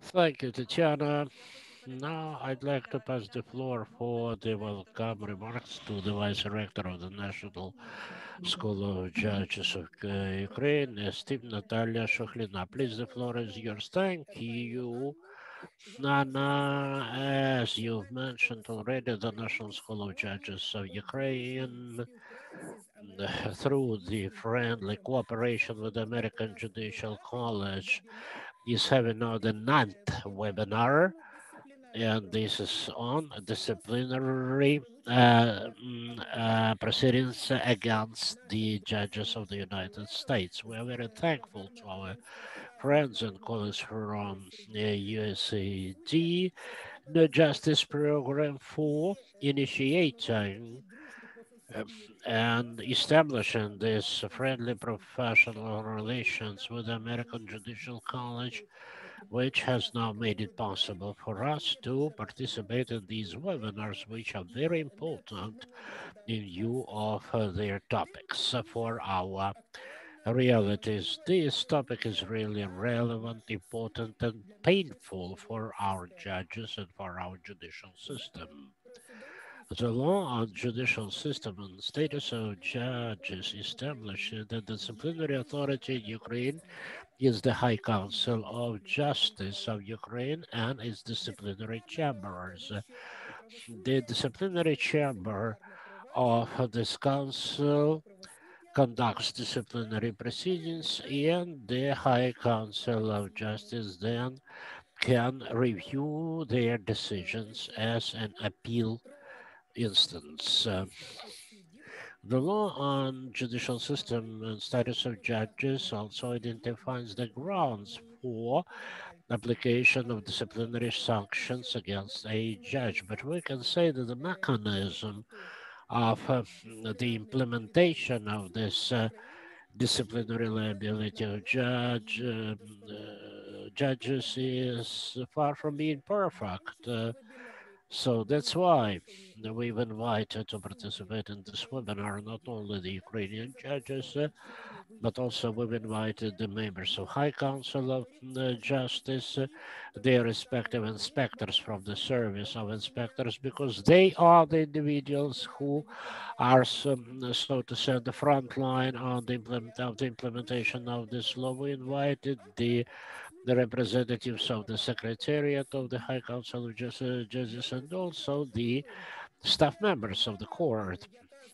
Thank you, Tatiana. Now I'd like to pass the floor for the welcome remarks to the Vice Rector of the National School of Judges of uh, Ukraine, Steve Natalia Shokhlina. Please, the floor is yours. Thank you. Nana, as you've mentioned already, the National School of Judges of Ukraine through the friendly cooperation with the American Judicial College is having now the ninth webinar and this is on disciplinary uh, mm, uh, proceedings against the judges of the United States. We are very thankful to our friends and colleagues from the USAID, the Justice Program for initiating and establishing this friendly professional relations with the American Judicial College, which has now made it possible for us to participate in these webinars, which are very important in view of uh, their topics for our realities. This topic is really relevant, important, and painful for our judges and for our judicial system. The law on judicial system and status of judges established that the disciplinary authority in Ukraine is the High Council of Justice of Ukraine and its disciplinary chambers. The disciplinary chamber of this council conducts disciplinary proceedings and the High Council of Justice then can review their decisions as an appeal instance. Uh, the law on judicial system and status of judges also identifies the grounds for application of disciplinary sanctions against a judge. But we can say that the mechanism of uh, the implementation of this uh, disciplinary liability of judge uh, uh judges is far from being perfect. So that's why we've invited to participate in this webinar not only the Ukrainian judges, uh, but also we've invited the members of High Council of uh, Justice, uh, their respective inspectors from the Service of Inspectors, because they are the individuals who are, so, so to say, the front line on the, implement of the implementation of this law. We invited the the representatives of the Secretariat of the High Council of Justice and also the staff members of the court.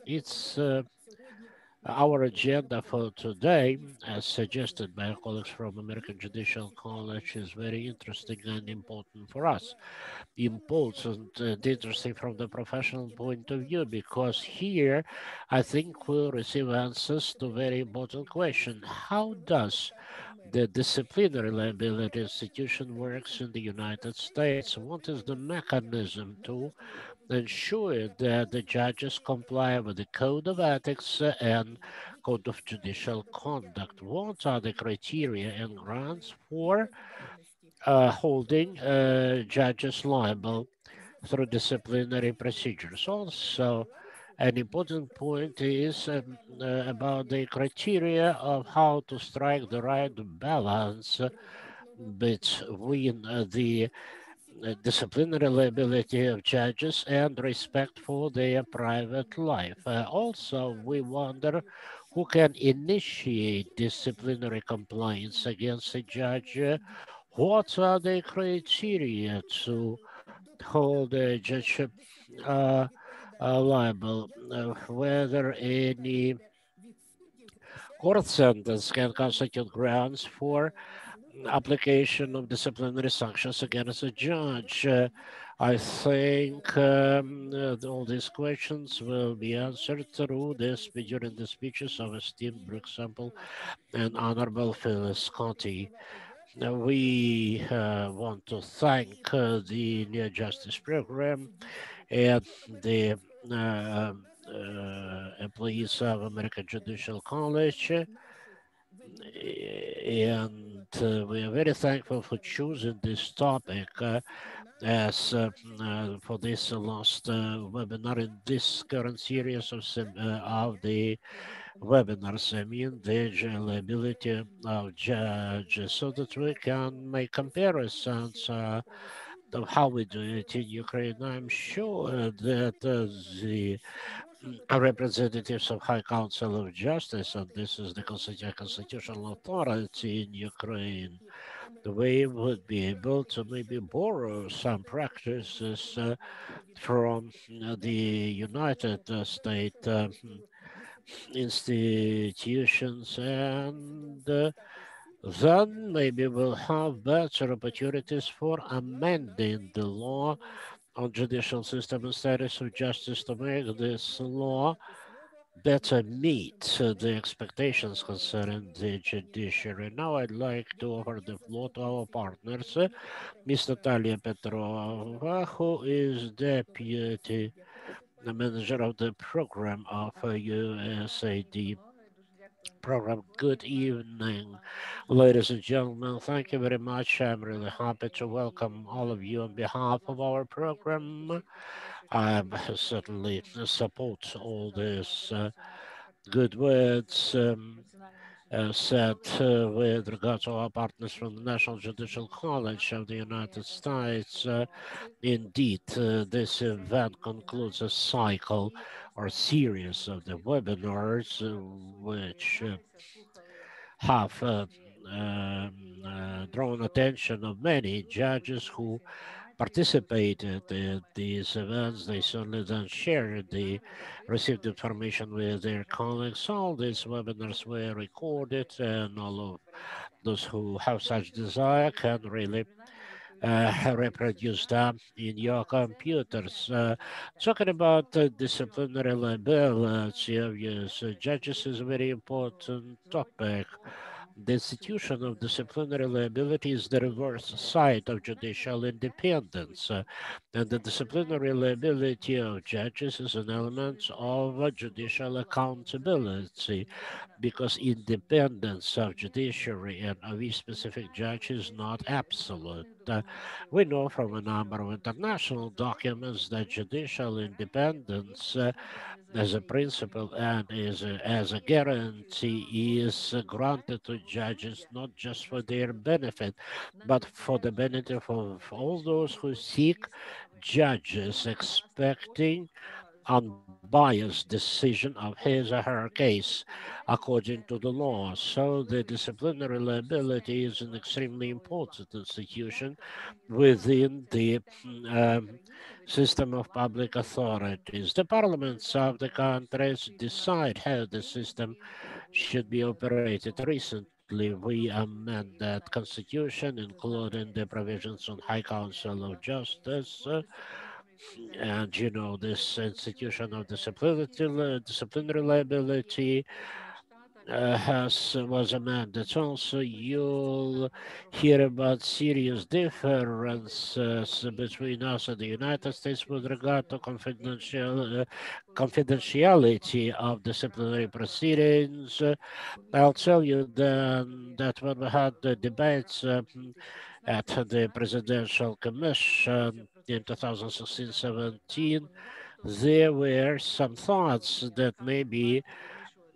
It's uh, our agenda for today, as suggested by our colleagues from American Judicial College, is very interesting and important for us. Important and interesting from the professional point of view, because here I think we'll receive answers to very important question. How does the disciplinary liability institution works in the United States. What is the mechanism to ensure that the judges comply with the code of ethics and code of judicial conduct? What are the criteria and grounds for uh, holding uh, judges liable through disciplinary procedures? Also, an important point is um, uh, about the criteria of how to strike the right balance between uh, the uh, disciplinary liability of judges and respect for their private life. Uh, also, we wonder who can initiate disciplinary compliance against a judge. what are the criteria to hold a judge uh, uh, liable, uh, whether any court sentence can constitute grounds for application of disciplinary sanctions against a judge. Uh, I think um, uh, all these questions will be answered through this during the speeches of esteemed Brooke Semple and Honorable Phyllis Kotey. Uh, we want to thank uh, the New Justice Program and the employees of American Judicial College. And uh, we are very thankful for choosing this topic as uh, uh, for this last uh, webinar in this current series of, of the webinars, I mean the liability of judges, so that we can make comparisons of how we do it in Ukraine. I'm sure that uh, the representatives of High Council of Justice, and this is the constitutional authority in Ukraine, we would be able to maybe borrow some practices uh, from the United States uh, institutions and uh, then maybe we'll have better opportunities for amending the law on judicial system and status of justice to make this law better meet the expectations concerning the judiciary. Now I'd like to offer the floor to our partners, Ms. Natalia Petrova, who is Deputy Manager of the Program of USAID program. Good evening, ladies and gentlemen. Thank you very much. I'm really happy to welcome all of you on behalf of our program. I certainly support all these uh, good words um, said uh, with regard to our partners from the National Judicial College of the United States. Uh, indeed, uh, this event concludes a cycle or series of the webinars which have um, drawn attention of many judges who participated in these events. They certainly then shared the received information with their colleagues. All these webinars were recorded and all of those who have such desire can really uh, reproduce them in your computers. Uh, talking about uh, disciplinary liability of judges is a very important topic. The institution of disciplinary liability is the reverse side of judicial independence. And the disciplinary liability of judges is an element of judicial accountability because independence of judiciary and of each specific judge is not absolute. Uh, we know from a number of international documents that judicial independence uh, as a principle and as a, as a guarantee is granted to judges not just for their benefit, but for the benefit of all those who seek judges expecting unbiased decision of his or her case according to the law. So the disciplinary liability is an extremely important institution within the um, system of public authorities. The parliaments of the countries decide how the system should be operated. Recently, we amend that constitution, including the provisions on High Council of Justice, uh, and you know this institution of disciplinary, disciplinary liability uh, has was amended. Also, you'll hear about serious differences between us and the United States with regard to confidential uh, confidentiality of disciplinary proceedings. I'll tell you then that when we had the debates um, at the Presidential Commission in 2016-17, there were some thoughts that maybe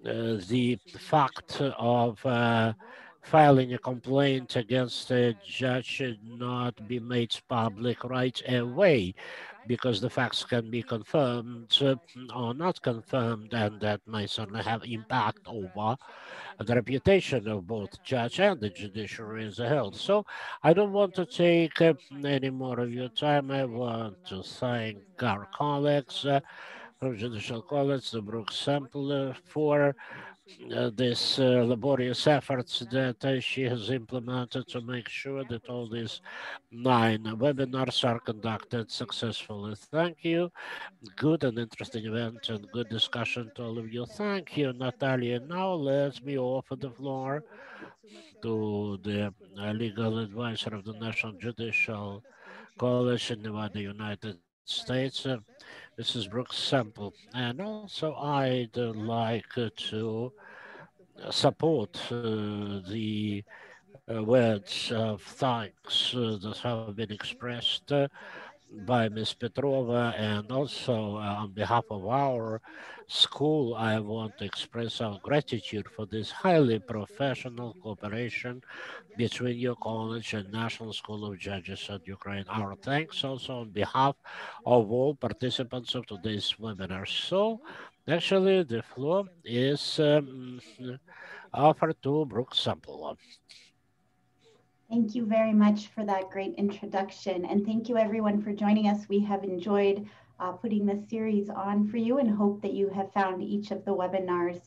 uh, the fact of uh, filing a complaint against a judge should not be made public right away because the facts can be confirmed or not confirmed and that may certainly have impact over the reputation of both judge and the judiciary as a whole. So I don't want to take uh, any more of your time. I want to thank our colleagues uh, from Judicial College, the Brooks Sample, for uh, this uh, laborious efforts that uh, she has implemented to make sure that all these nine webinars are conducted successfully. Thank you. Good and interesting event and good discussion to all of you. Thank you, Natalia. Now let me offer the floor to the uh, legal advisor of the National Judicial College in Nevada, United States. This is Brooks Sample. And also I'd like to support uh, the uh, words of thanks uh, that have been expressed by Ms. Petrova and also uh, on behalf of our school, I want to express our gratitude for this highly professional cooperation between your college and National School of Judges of Ukraine. Our thanks also on behalf of all participants of today's webinar. So actually the floor is um, offered to Brooke Sample. Thank you very much for that great introduction. And thank you everyone for joining us. We have enjoyed uh, putting this series on for you and hope that you have found each of the webinars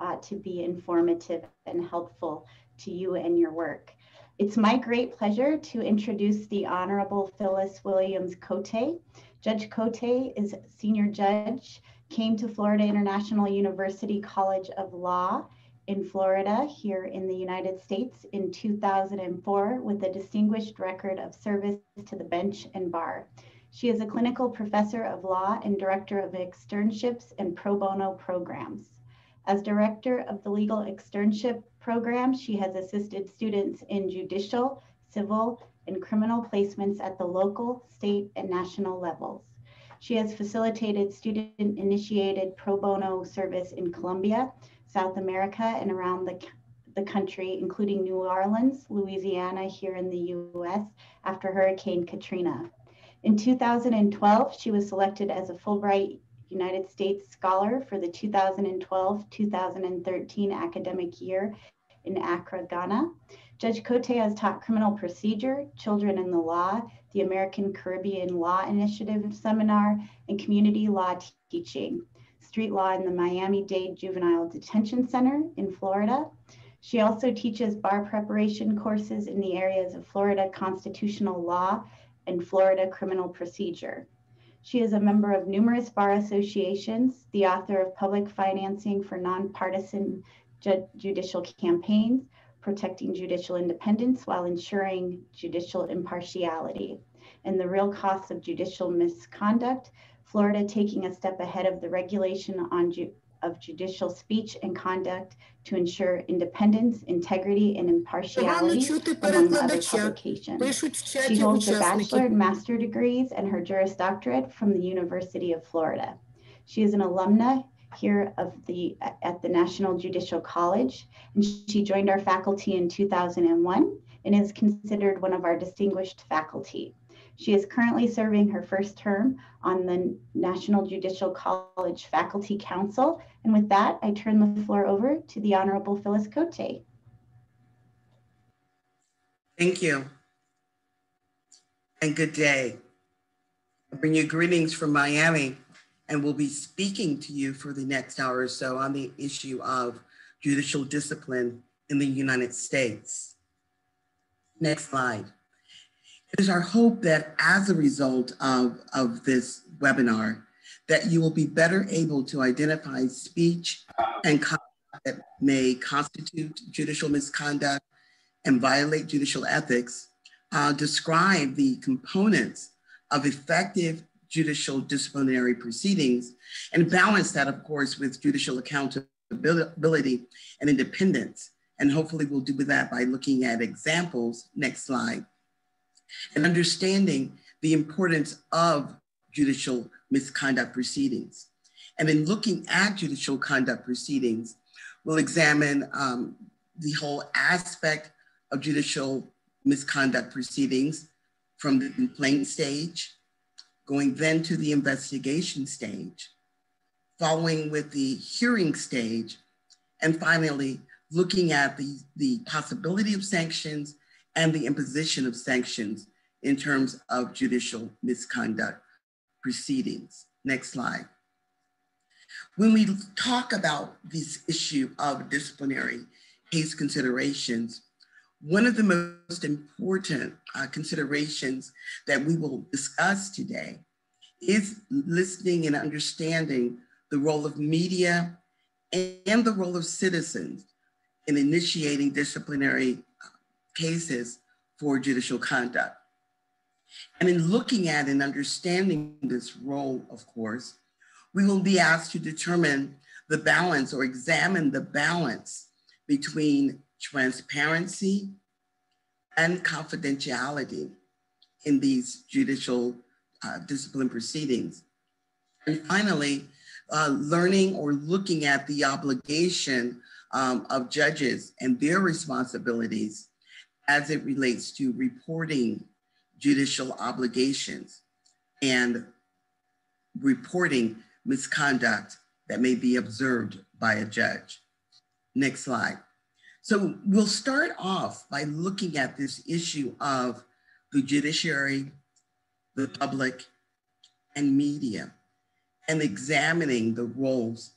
uh, to be informative and helpful to you and your work. It's my great pleasure to introduce the Honorable Phyllis Williams Kotey. Judge Kotey is senior judge, came to Florida International University College of Law in Florida here in the United States in 2004 with a distinguished record of service to the bench and bar. She is a clinical professor of law and director of externships and pro bono programs. As director of the legal externship program, she has assisted students in judicial, civil, and criminal placements at the local, state, and national levels. She has facilitated student initiated pro bono service in Colombia, South America, and around the, the country, including New Orleans, Louisiana, here in the US, after Hurricane Katrina. In 2012, she was selected as a Fulbright United States Scholar for the 2012-2013 academic year in Accra, Ghana. Judge Kotey has taught criminal procedure, children in the law, the American Caribbean Law Initiative Seminar, and community law teaching, street law in the Miami-Dade Juvenile Detention Center in Florida. She also teaches bar preparation courses in the areas of Florida constitutional law and Florida criminal procedure. She is a member of numerous bar associations, the author of Public Financing for Nonpartisan Ju- Judicial Campaigns, Protecting Judicial Independence while Ensuring Judicial Impartiality, and The Real Costs of Judicial Misconduct, Florida taking a step ahead of the regulation on ju- of judicial speech and conduct to ensure independence, integrity, and impartiality, among other publications. She holds a bachelor and master degrees and her Juris Doctorate from the University of Florida. She is an alumna here of the at the National Judicial College, and she joined our faculty in 2001 and is considered one of our distinguished faculty. She is currently serving her first term on the National Judicial College Faculty Council. And with that, I turn the floor over to the Honorable Phyllis Kotey. Thank you. And good day. I bring you greetings from Miami and we'll be speaking to you for the next hour or so on the issue of judicial discipline in the United States. Next slide. It is our hope that as a result of, of this webinar, that you will be better able to identify speech and conduct that may constitute judicial misconduct and violate judicial ethics, uh, describe the components of effective judicial disciplinary proceedings, and balance that, of course, with judicial accountability and independence. And hopefully we'll do that by looking at examples, next slide, and understanding the importance of judicial misconduct proceedings. And in looking at judicial conduct proceedings, we'll examine um, the whole aspect of judicial misconduct proceedings from the complaint stage, going then to the investigation stage, following with the hearing stage, and finally looking at the, the possibility of sanctions and the imposition of sanctions in terms of judicial misconduct proceedings. Next slide. When we talk about this issue of disciplinary case considerations, one of the most important uh, considerations that we will discuss today is listening and understanding the role of media and the role of citizens in initiating disciplinary cases for judicial conduct. And in looking at and understanding this role, of course, we will be asked to determine the balance or examine the balance between transparency and confidentiality in these judicial uh, discipline proceedings. And finally, uh, learning or looking at the obligation um, of judges and their responsibilities as it relates to reporting judicial obligations and reporting misconduct that may be observed by a judge. Next slide. So we'll start off by looking at this issue of the judiciary, the public, and media, and examining the roles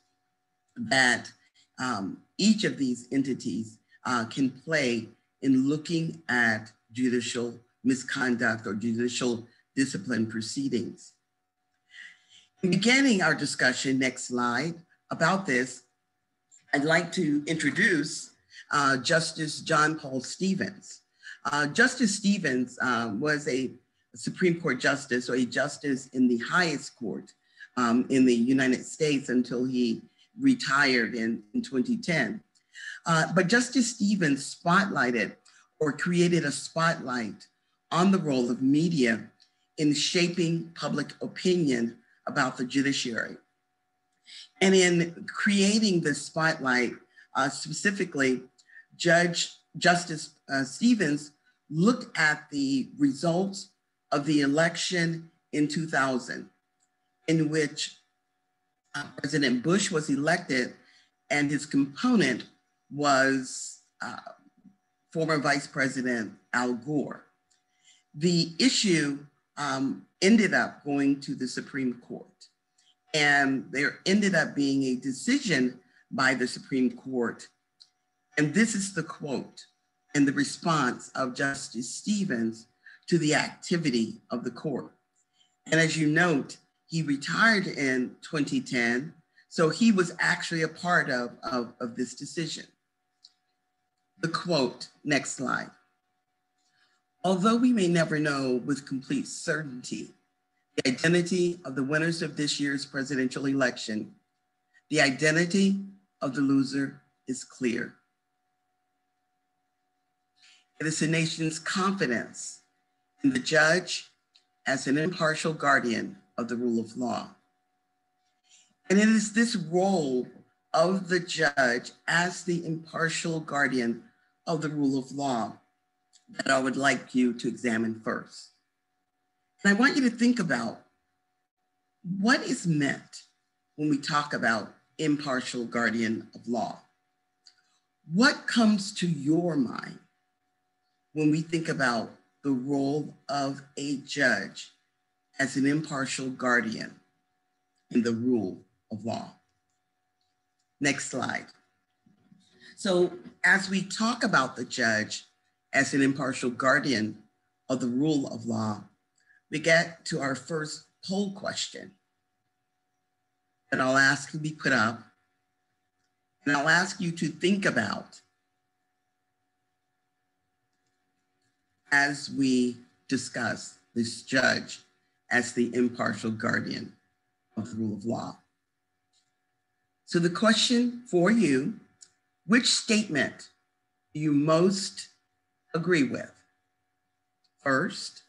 that um, each of these entities uh, can play in looking at judicial misconduct or judicial discipline proceedings. In beginning our discussion, next slide, about this, I'd like to introduce uh, Justice John Paul Stevens. Uh, justice Stevens um, was a Supreme Court justice or a justice in the highest court um, in the United States until he retired in, in 2010. Uh, but Justice Stevens spotlighted or created a spotlight on the role of media in shaping public opinion about the judiciary. And in creating the spotlight, uh, specifically, Judge Justice uh, Stevens looked at the results of the election in 2000, in which uh, President Bush was elected and his component was uh, former Vice President Al Gore. The issue um, ended up going to the Supreme Court. And there ended up being a decision by the Supreme Court. And this is the quote and the response of Justice Stevens to the activity of the court. And as you note, he retired in 2010, so he was actually a part of, of, of this decision. The quote, next slide. Although we may never know with complete certainty the identity of the winners of this year's presidential election, the identity of the loser is clear. It is the nation's confidence in the judge as an impartial guardian of the rule of law. And it is this role of the judge as the impartial guardian of the rule of law that I would like you to examine first. And I want you to think about what is meant when we talk about impartial guardian of law. What comes to your mind when we think about the role of a judge as an impartial guardian in the rule of law? Next slide. So, as we talk about the judge as an impartial guardian of the rule of law, we get to our first poll question that I'll ask to be put up. And I'll ask you to think about as we discuss this judge as the impartial guardian of the rule of law. So the question for you, which statement do you most agree with? First,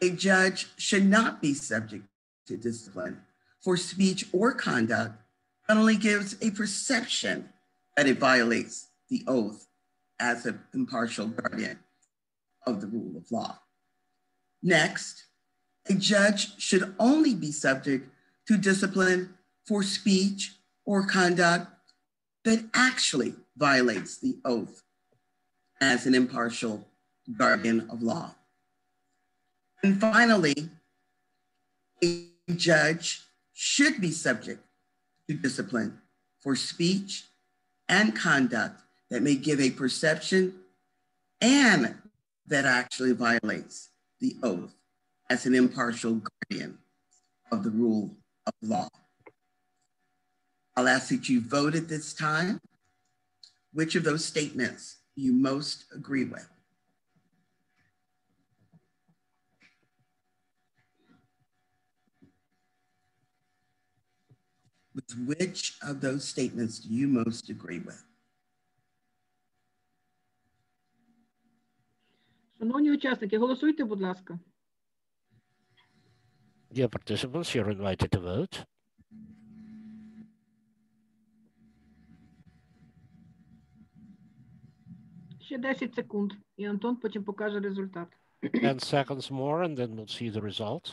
a judge should not be subject to discipline for speech or conduct that only gives a perception that it violates the oath as an impartial guardian of the rule of law. Next, a judge should only be subject to discipline for speech or conduct that actually violates the oath as an impartial guardian of law. And finally, a judge should be subject to discipline for speech and conduct that may give a perception and that actually violates the oath as an impartial guardian of the rule of law. I'll ask that you vote at this time. Which of those statements you most agree with? With which of those statements do you most agree with? Шановні учасники, голосуйте, будь ласка. Dear participants, you're invited to vote. Ще 10 секунд, і Антон потім покаже результат. 10 seconds more and then we'll see the result.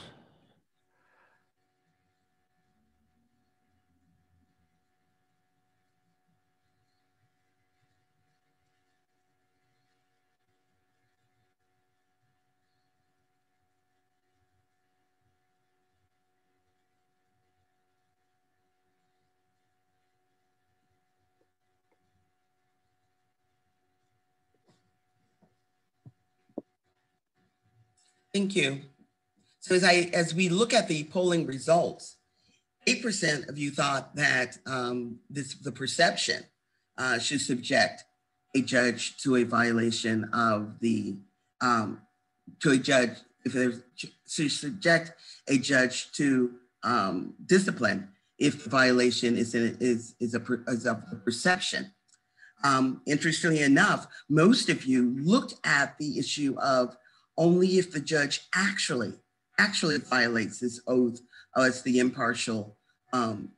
Thank you. So as I as we look at the polling results, eight percent of you thought that um, this the perception uh, should subject a judge to a violation of the um, to a judge if there's should subject a judge to um, discipline if the violation is in, is is a is a perception. Um, interestingly enough, most of you looked at the issue of only if the judge actually actually violates this oath as the impartial um,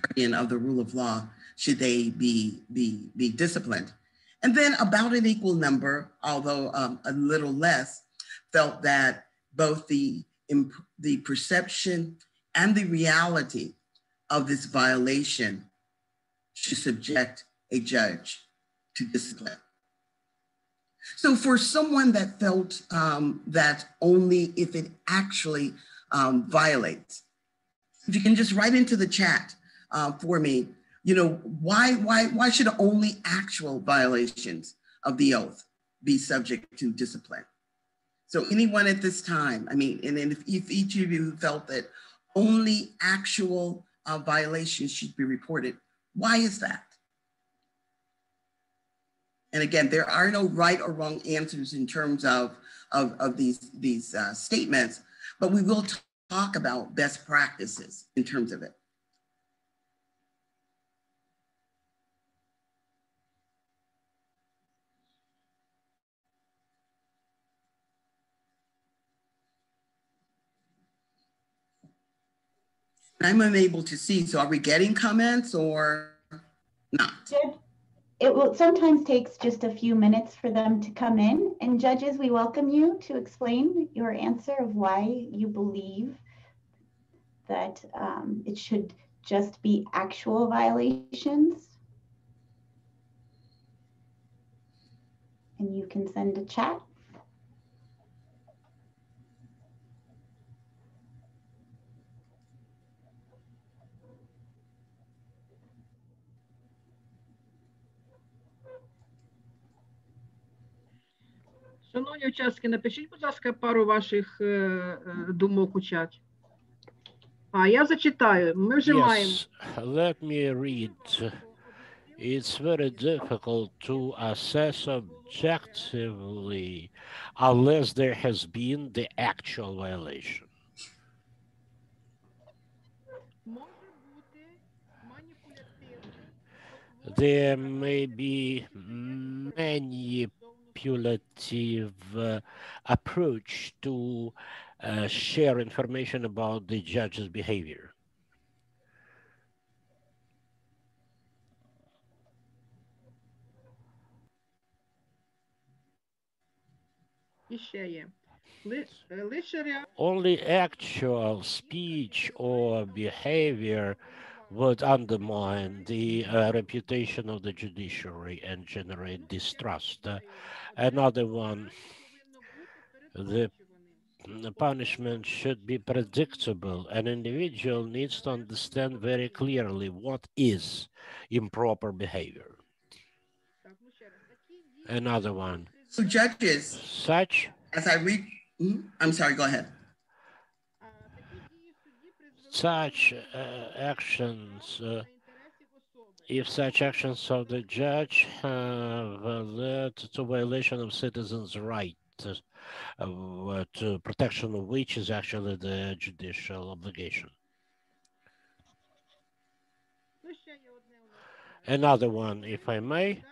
guardian of the rule of law should they be be be disciplined. And then about an equal number although um, a little less felt that both the the perception and the reality of this violation should subject a judge to discipline so for someone that felt um, that only if it actually um, violates, if you can just write into the chat uh, for me, you know, why, why, why should only actual violations of the oath be subject to discipline? So anyone at this time, I mean, and then if, if each of you felt that only actual uh, violations should be reported, why is that? And again, there are no right or wrong answers in terms of, of, of these, these uh, statements, but we will talk about best practices in terms of it. I'm unable to see. So are we getting comments or not? It will sometimes takes just a few minutes for them to come in. And judges, we welcome you to explain your answer of why you believe that um, it should just be actual violations. And you can send a chat Шановні учасники, напишіть, будь ласка, пару ваших думок у чат. А я зачитаю. Ми вже yes, маємо. Let me read. It's very difficult to assess objectively unless there has been the actual violation. There may be many manipulative uh, approach to uh, share information about the judge's behavior. Only actual speech or behavior would undermine the uh, reputation of the judiciary and generate distrust. Uh, another one, the, the punishment should be predictable. An individual needs to understand very clearly what is improper behavior. Another one. So judges, such as I read, mm, I'm sorry, go ahead such uh, actions, uh, if such actions of the judge have uh, led to violation of citizens' rights, uh, to protection of which is actually the judicial obligation. Another one, if I may,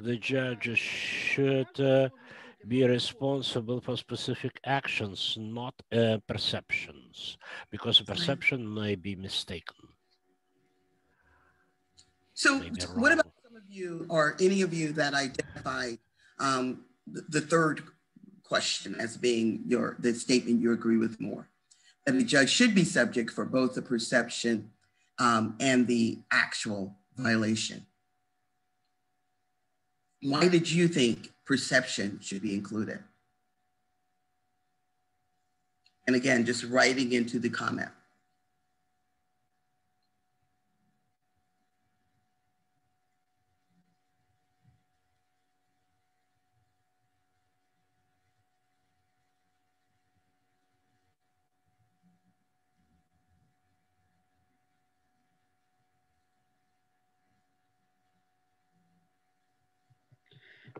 the judge should uh, be responsible for specific actions, not uh, perceptions, because a perception may be mistaken. So, what about some of you or any of you that identify um, the, the third question as being your the statement you agree with more? That a judge should be subject for both the perception um, and the actual violation. Why did you think perception should be included? And again, just writing into the comment.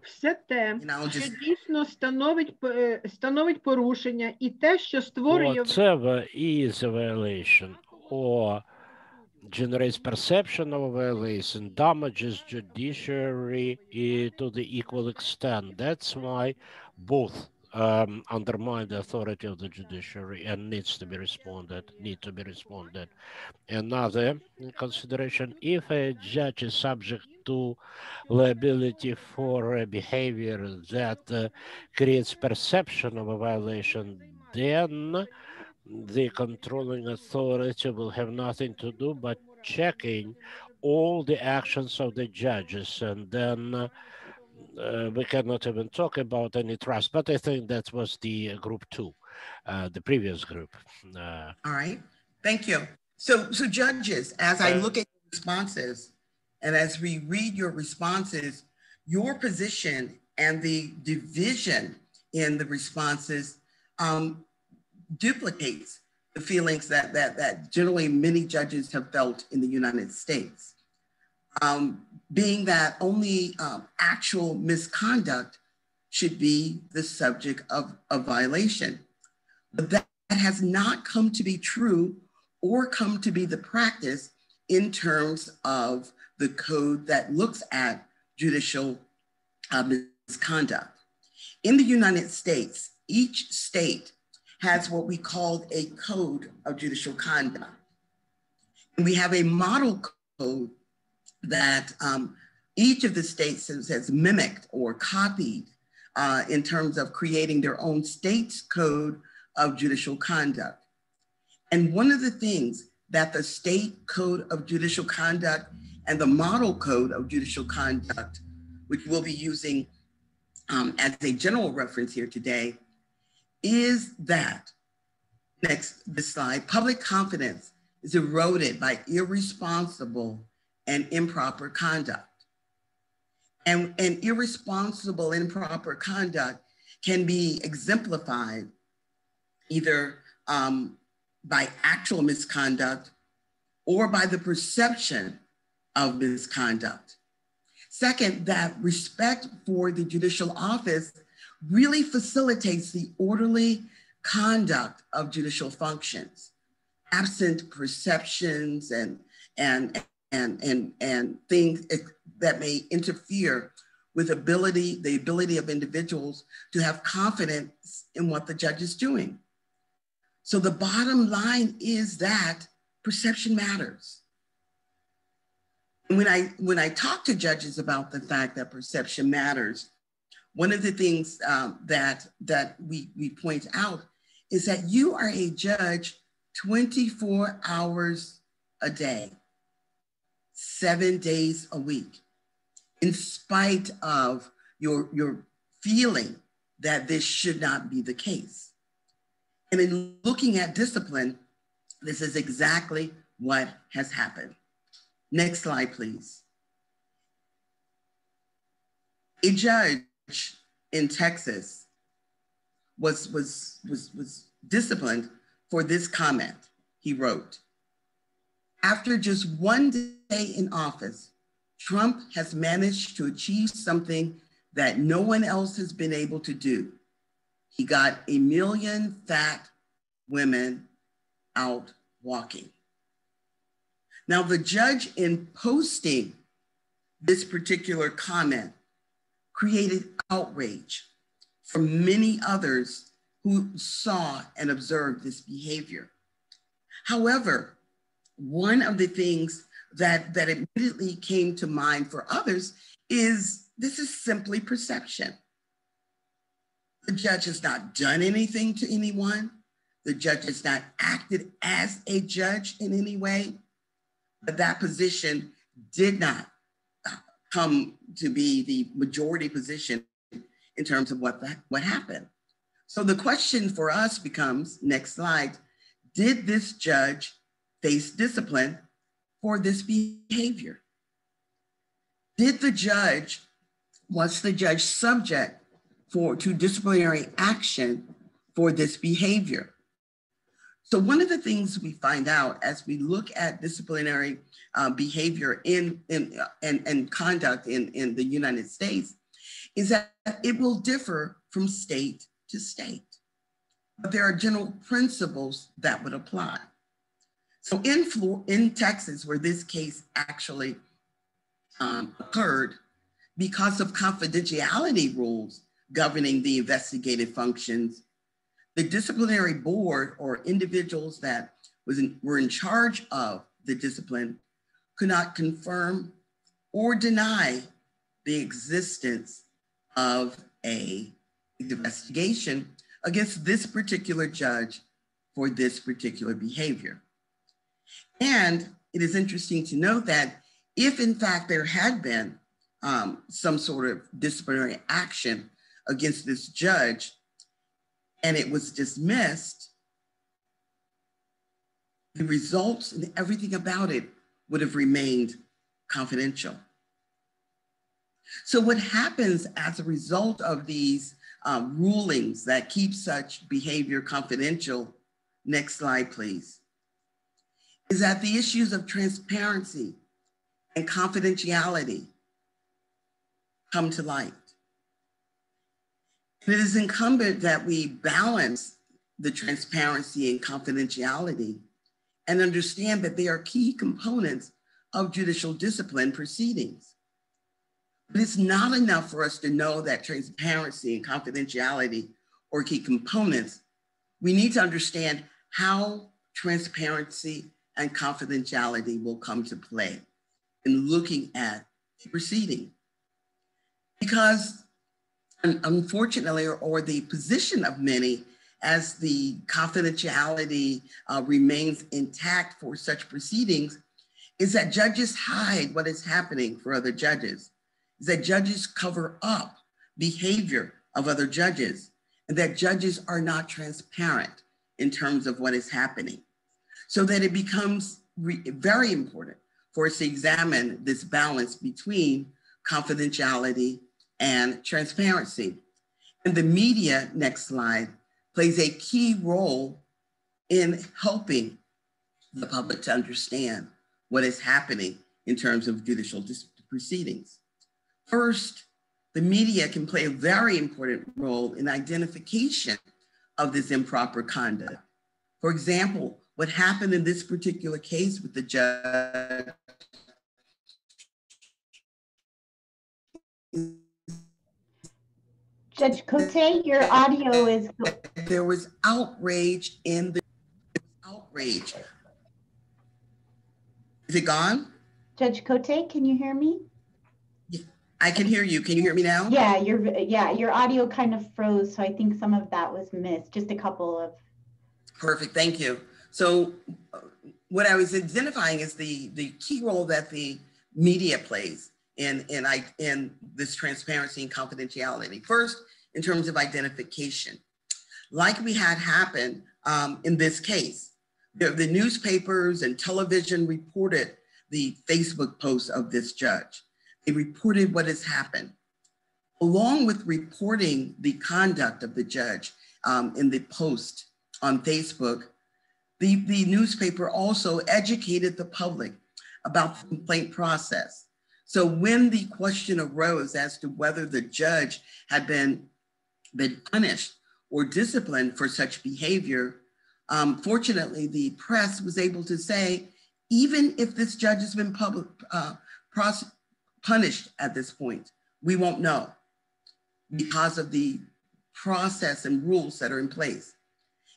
Все те, що дійсно становить, е, становить порушення, і те, що створює Whatever is a violation or generates perception of a violation, damages judiciary eh, to the equal extent. That's why both um, undermine the authority of the judiciary and needs to be responded, need to be responded. Another consideration, if a judge is subject to liability for a behavior that uh, creates perception of a violation, then the controlling authority will have nothing to do but checking all the actions of the judges and then uh, uh, we cannot even talk about any trust but i think that was the uh, group two uh, the previous group uh, All right, thank you. So, so judges, as I Uh, look at your responses and as we read your responses, your position and the division in the responses um, duplicates the feelings that, that, that generally many judges have felt in the United States. Um, being that only um, actual misconduct should be the subject of a violation. But that has not come to be true or come to be the practice in terms of the code that looks at judicial uh, misconduct. In the United States, each state has what we call a code of judicial conduct. And we have a model code that um, each of the states has, has mimicked or copied uh, in terms of creating their own state's code of judicial conduct. And one of the things that the state code of judicial conduct and the model code of judicial conduct, which we'll be using um, as a general reference here today, is that, next, this slide, public confidence is eroded by irresponsible and improper conduct. And, and irresponsible, improper conduct can be exemplified either um, by actual misconduct or by the perception of misconduct. Second, that respect for the judicial office really facilitates the orderly conduct of judicial functions, absent perceptions and, and, and, and, and things that may interfere with ability, the ability of individuals to have confidence in what the judge is doing. So the bottom line is that perception matters. When I when I talk to judges about the fact that perception matters, one of the things um, that that we we point out is that you are a judge 24 hours a day, seven days a week, in spite of your your feeling that this should not be the case. And in looking at discipline, this is exactly what has happened. Next slide, please. A judge in Texas was, was, was, was disciplined for this comment. He wrote, after just one day in office, Trump has managed to achieve something that no one else has been able to do. He got a million fat women out walking. Now, the judge, in posting this particular comment, created outrage, from many others who saw and observed this behavior. However, one of the things that, that immediately came to mind for others is this is simply perception. The judge has not done anything to anyone. The judge has not acted as a judge in any way. But that position did not uh, come to be the majority position in terms of what, that, what happened. So the question for us becomes next slide did this judge face discipline for this behavior? Did the judge, was the judge subject for to disciplinary action for this behavior? So one of the things we find out as we look at disciplinary uh, behavior in, in and, and conduct in, in the United States is that it will differ from state to state. But there are general principles that would apply. So in, in Texas, where this case actually um, occurred, because of confidentiality rules governing the investigative functions, the disciplinary board or individuals that was in, were in charge of the discipline could not confirm or deny the existence of a investigation against this particular judge for this particular behavior. And it is interesting to note that if in fact there had been um, some sort of disciplinary action against this judge and it was dismissed, the results and everything about it would have remained confidential. So, what happens as a result of these um, rulings that keep such behavior confidential? Next slide, please is that the issues of transparency and confidentiality come to light. It is incumbent that we balance the transparency and confidentiality and understand that they are key components of judicial discipline proceedings. But it's not enough for us to know that transparency and confidentiality are key components. We need to understand how transparency and confidentiality will come to play in looking at the proceeding. Because unfortunately, or, the position of many, as the confidentiality uh, remains intact for such proceedings, is that judges hide what is happening for other judges, is that judges cover up behavior of other judges, and that judges are not transparent in terms of what is happening so that it becomes very important for us to examine this balance between confidentiality and transparency. And the media, next slide, plays a key role in helping the public to understand what is happening in terms of judicial proceedings. First, the media can play a very important role in identification of this improper conduct. For example, what happened in this particular case with the judge Judge Kotey, your audio is. There was outrage in the outrage. Is it gone? Judge Kotey, can you hear me? I can hear you. Can you hear me now? Yeah, your yeah, your audio kind of froze, so I think some of that was missed. Just a couple of. Perfect. Thank you. So what I was identifying is the, the key role that the media plays in, in, I, in this transparency and confidentiality. First, in terms of identification. Like we had happen um, in this case, the, the newspapers and television reported the Facebook post of this judge. They reported what has happened. Along with reporting the conduct of the judge um, in the post on Facebook, the, the newspaper also educated the public about the complaint process. So when the question arose as to whether the judge had been, been punished or disciplined for such behavior, um, fortunately, the press was able to say, even if this judge has been public, uh, punished at this point, we won't know because of the process and rules that are in place.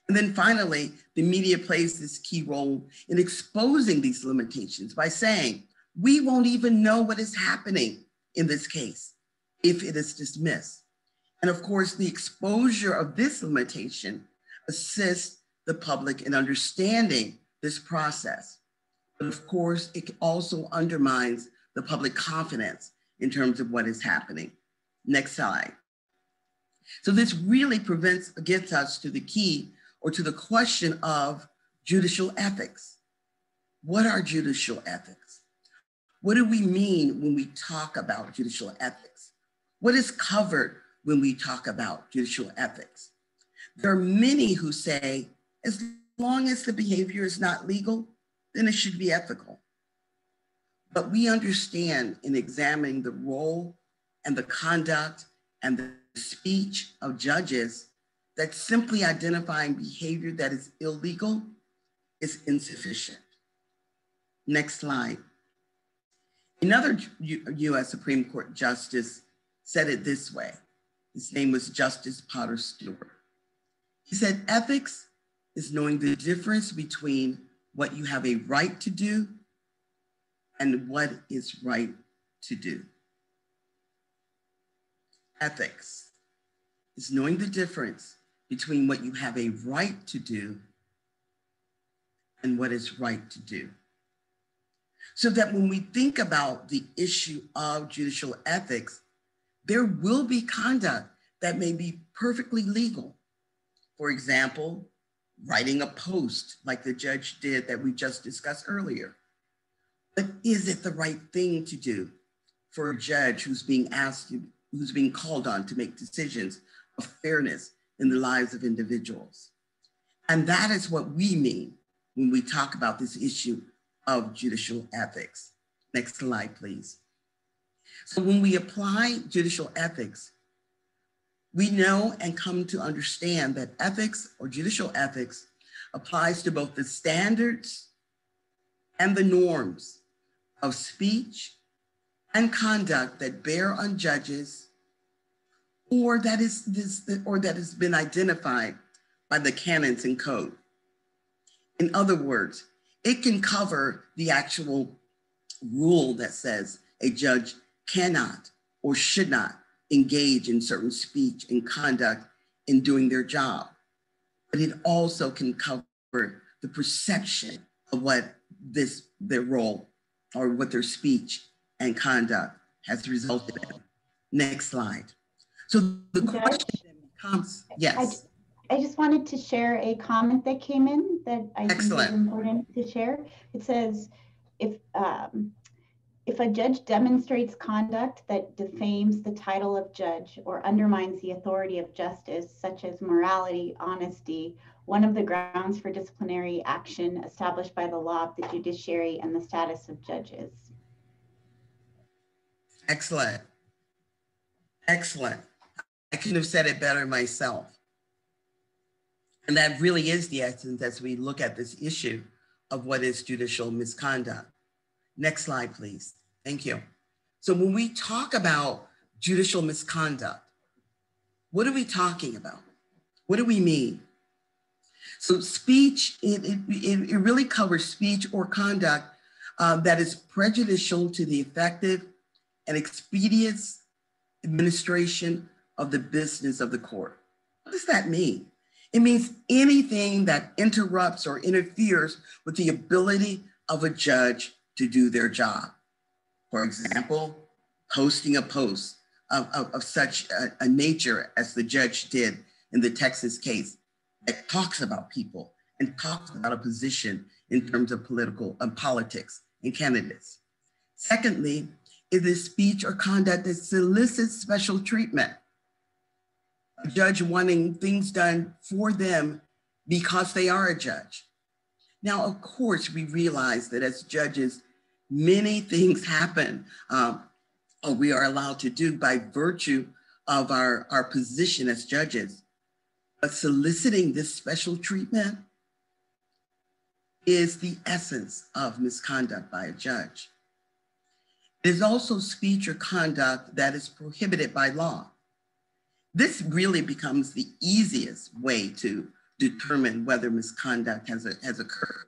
And then finally, the media plays this key role in exposing these limitations by saying, we won't even know what is happening in this case if it is dismissed. And of course, the exposure of this limitation assists the public in understanding this process. But of course, it also undermines the public confidence in terms of what is happening. Next slide. So this really prevents, gets us to the key or to the question of judicial ethics. What are judicial ethics? What do we mean when we talk about judicial ethics? What is covered when we talk about judicial ethics? There are many who say, as long as the behavior is not legal, then it should be ethical. But we understand in examining the role and the conduct and the speech of judges that simply identifying behavior that is illegal is insufficient. Next slide. Another U US Supreme Court justice said it this way. His name was Justice Potter Stewart. He said, ethics is knowing the difference between what you have a right to do and what is right to do. Ethics is knowing the difference between what you have a right to do and what is right to do. So that when we think about the issue of judicial ethics, there will be conduct that may be perfectly legal. For example, writing a post like the judge did that we just discussed earlier. But is it the right thing to do for a judge who's being asked, who's being called on to make decisions of fairness in the lives of individuals? And that is what we mean when we talk about this issue of judicial ethics. Next slide, please. So when we apply judicial ethics, we know and come to understand that ethics or judicial ethics applies to both the standards and the norms of speech and conduct that bear on judges or that is this or that has been identified by the canons and code. In other words, it can cover the actual rule that says a judge cannot or should not engage in certain speech and conduct in doing their job. But it also can cover the perception of what this their role or what their speech and conduct has resulted in. Next slide. So the question comes, yes. I, I, just wanted to share a comment that came in that I Excellent. think is important to share. It says, if um, if a judge demonstrates conduct that defames the title of judge or undermines the authority of justice, such as morality, honesty, one of the grounds for disciplinary action established by the law of the judiciary and the status of judges. Excellent. Excellent. I couldn't have said it better myself. And that really is the essence as we look at this issue of what is judicial misconduct. Next slide, please. Thank you. So when we talk about judicial misconduct, what are we talking about? What do we mean? So speech, it, it, it really covers speech or conduct uh, that is prejudicial to the effective and expedient administration of the business of the court. What does that mean? It means anything that interrupts or interferes with the ability of a judge to do their job. For example, posting a post of, of, of such a, a nature as the judge did in the Texas case that talks about people and talks about a position in terms of political and politics and candidates. Secondly, is it speech or conduct that solicits special treatment. Judge wanting things done for them because they are a judge. Now, of course, we realize that as judges, many things happen um, or we are allowed to do by virtue of our, our position as judges. But soliciting this special treatment is the essence of misconduct by a judge. It is also speech or conduct that is prohibited by law. This really becomes the easiest way to determine whether misconduct has, a, has occurred.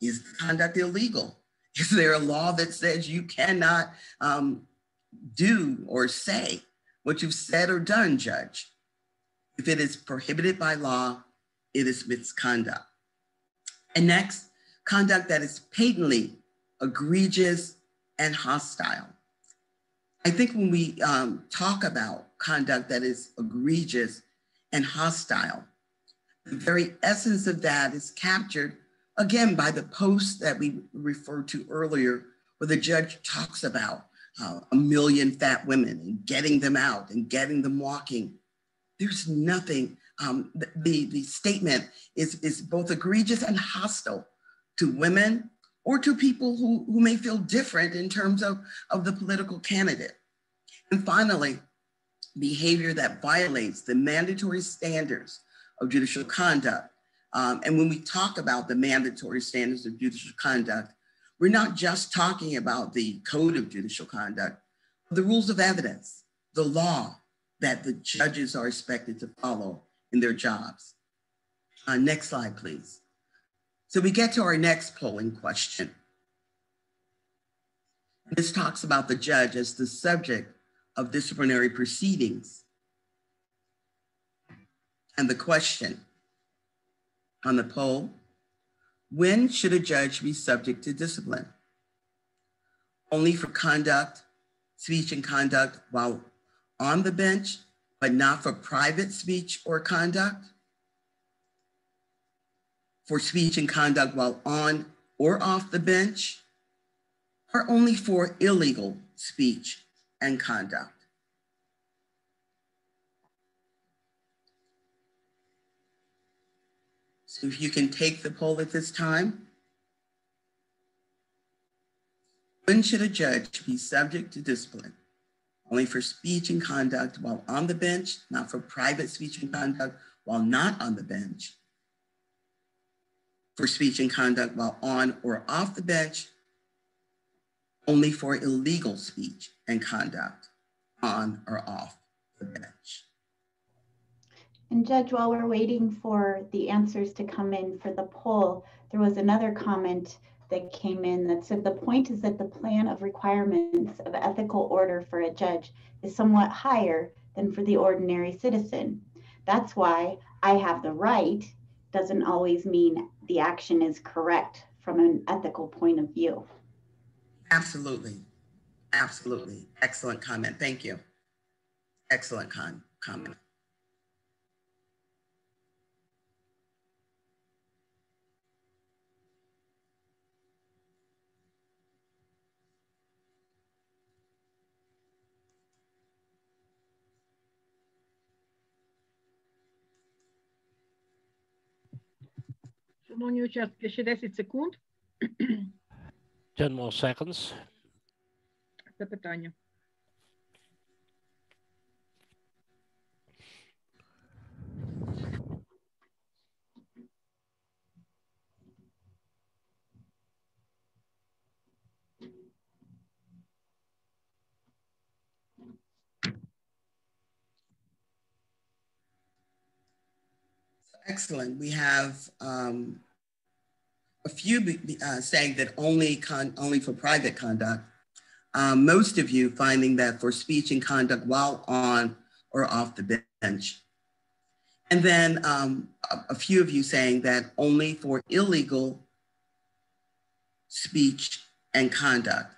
Is the conduct illegal? Is there a law that says you cannot um, do or say what you've said or done, judge? If it is prohibited by law, it is misconduct. And next, conduct that is patently egregious and hostile. I think when we um, talk about conduct that is egregious and hostile, the very essence of that is captured again by the post that we referred to earlier, where the judge talks about uh, a million fat women and getting them out and getting them walking. There's nothing, um, the, the statement is, is both egregious and hostile to women or to people who, who may feel different in terms of, of the political candidate. And finally, behavior that violates the mandatory standards of judicial conduct. Um, and when we talk about the mandatory standards of judicial conduct, we're not just talking about the code of judicial conduct, the rules of evidence, the law that the judges are expected to follow in their jobs. Uh, next slide, please. So we get to our next polling question. This talks about the judge as the subject of disciplinary proceedings. And the question on the poll, when should a judge be subject to discipline? Only for conduct, speech and conduct while on the bench, but not for private speech or conduct? For speech and conduct while on or off the bench? Or only for illegal speech and conduct. So if you can take the poll at this time. When should a judge be subject to discipline? Only for speech and conduct while on the bench, not for private speech and conduct while not on the bench. For speech and conduct while on or off the bench, only for illegal speech and conduct on or off the bench. And Judge, while we're waiting for the answers to come in for the poll, there was another comment that came in that said the point is that the plan of requirements of ethical order for a judge is somewhat higher than for the ordinary citizen. That's why I have the right doesn't always mean the action is correct from an ethical point of view. Absolutely. Absolutely. Excellent comment. Thank you. Excellent con comment. Shimon, you just 10 second. 10 more seconds. Запитання. Excellent. We have um, a few uh, saying that only con- only for private conduct. um, most of you finding that for speech and conduct while on or off the bench. And then um, a, a few of you saying that only for illegal speech and conduct.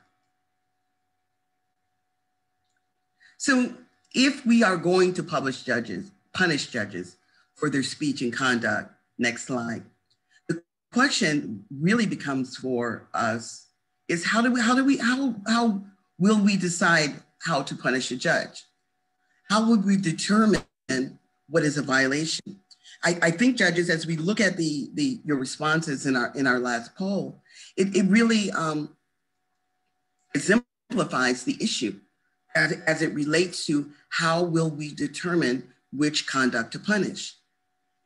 So if we are going to publish judges, punish judges for their speech and conduct, next slide, the question really becomes for us is how do we how do we how how will we decide how to punish a judge? How would we determine what is a violation? I, I think judges, as we look at the the your responses in our in our last poll, it, it really um, exemplifies the issue as, as it relates to how will we determine which conduct to punish?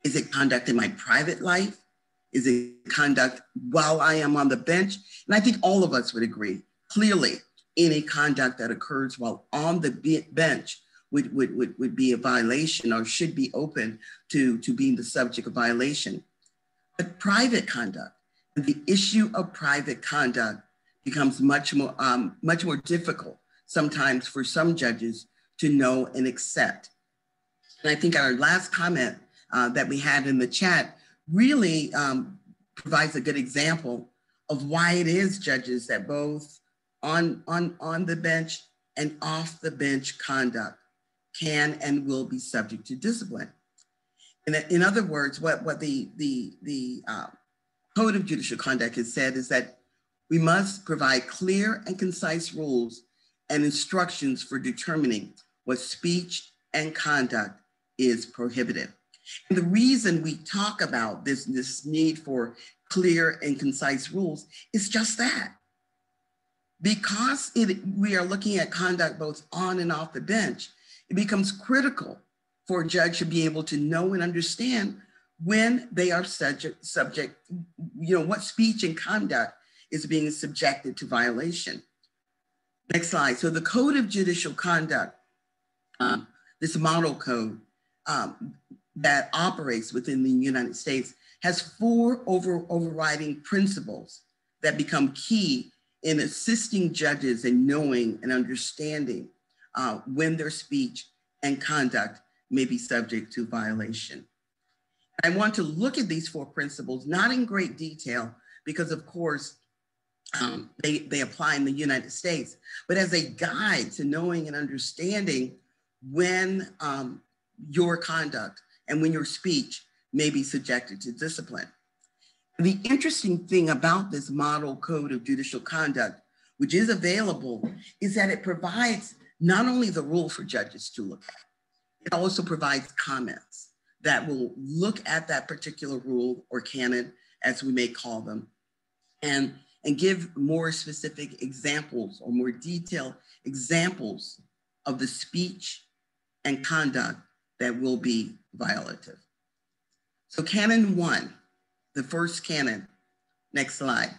Is it conduct in my private life? Is it conduct while I am on the bench? And I think all of us would agree clearly any conduct that occurs while on the bench would, would, would, would be a violation or should be open to, to being the subject of violation. But private conduct, the issue of private conduct becomes much more, um, much more difficult sometimes for some judges to know and accept. And I think our last comment uh, that we had in the chat really um, provides a good example of why it is judges that both on, on, on the bench and off the bench conduct can and will be subject to discipline. In, in other words, what, what the, the, the uh, Code of Judicial Conduct has said is that we must provide clear and concise rules and instructions for determining what speech and conduct is prohibited. And the reason we talk about this, this need for clear and concise rules is just that. Because it, we are looking at conduct both on and off the bench, it becomes critical for a judge to be able to know and understand when they are subject, subject you know, what speech and conduct is being subjected to violation. Next slide. So the Code of Judicial Conduct, um, this model code um, that operates within the United States has four over, overriding principles that become key in assisting judges in knowing and understanding uh, when their speech and conduct may be subject to violation. I want to look at these four principles, not in great detail, because of course, um, they, they apply in the United States, but as a guide to knowing and understanding when um, your conduct and when your speech may be subjected to discipline. The interesting thing about this model code of judicial conduct, which is available, is that it provides not only the rule for judges to look at, it also provides comments that will look at that particular rule or canon, as we may call them, and, and give more specific examples or more detailed examples of the speech and conduct that will be violative. So canon one, the first canon, next slide.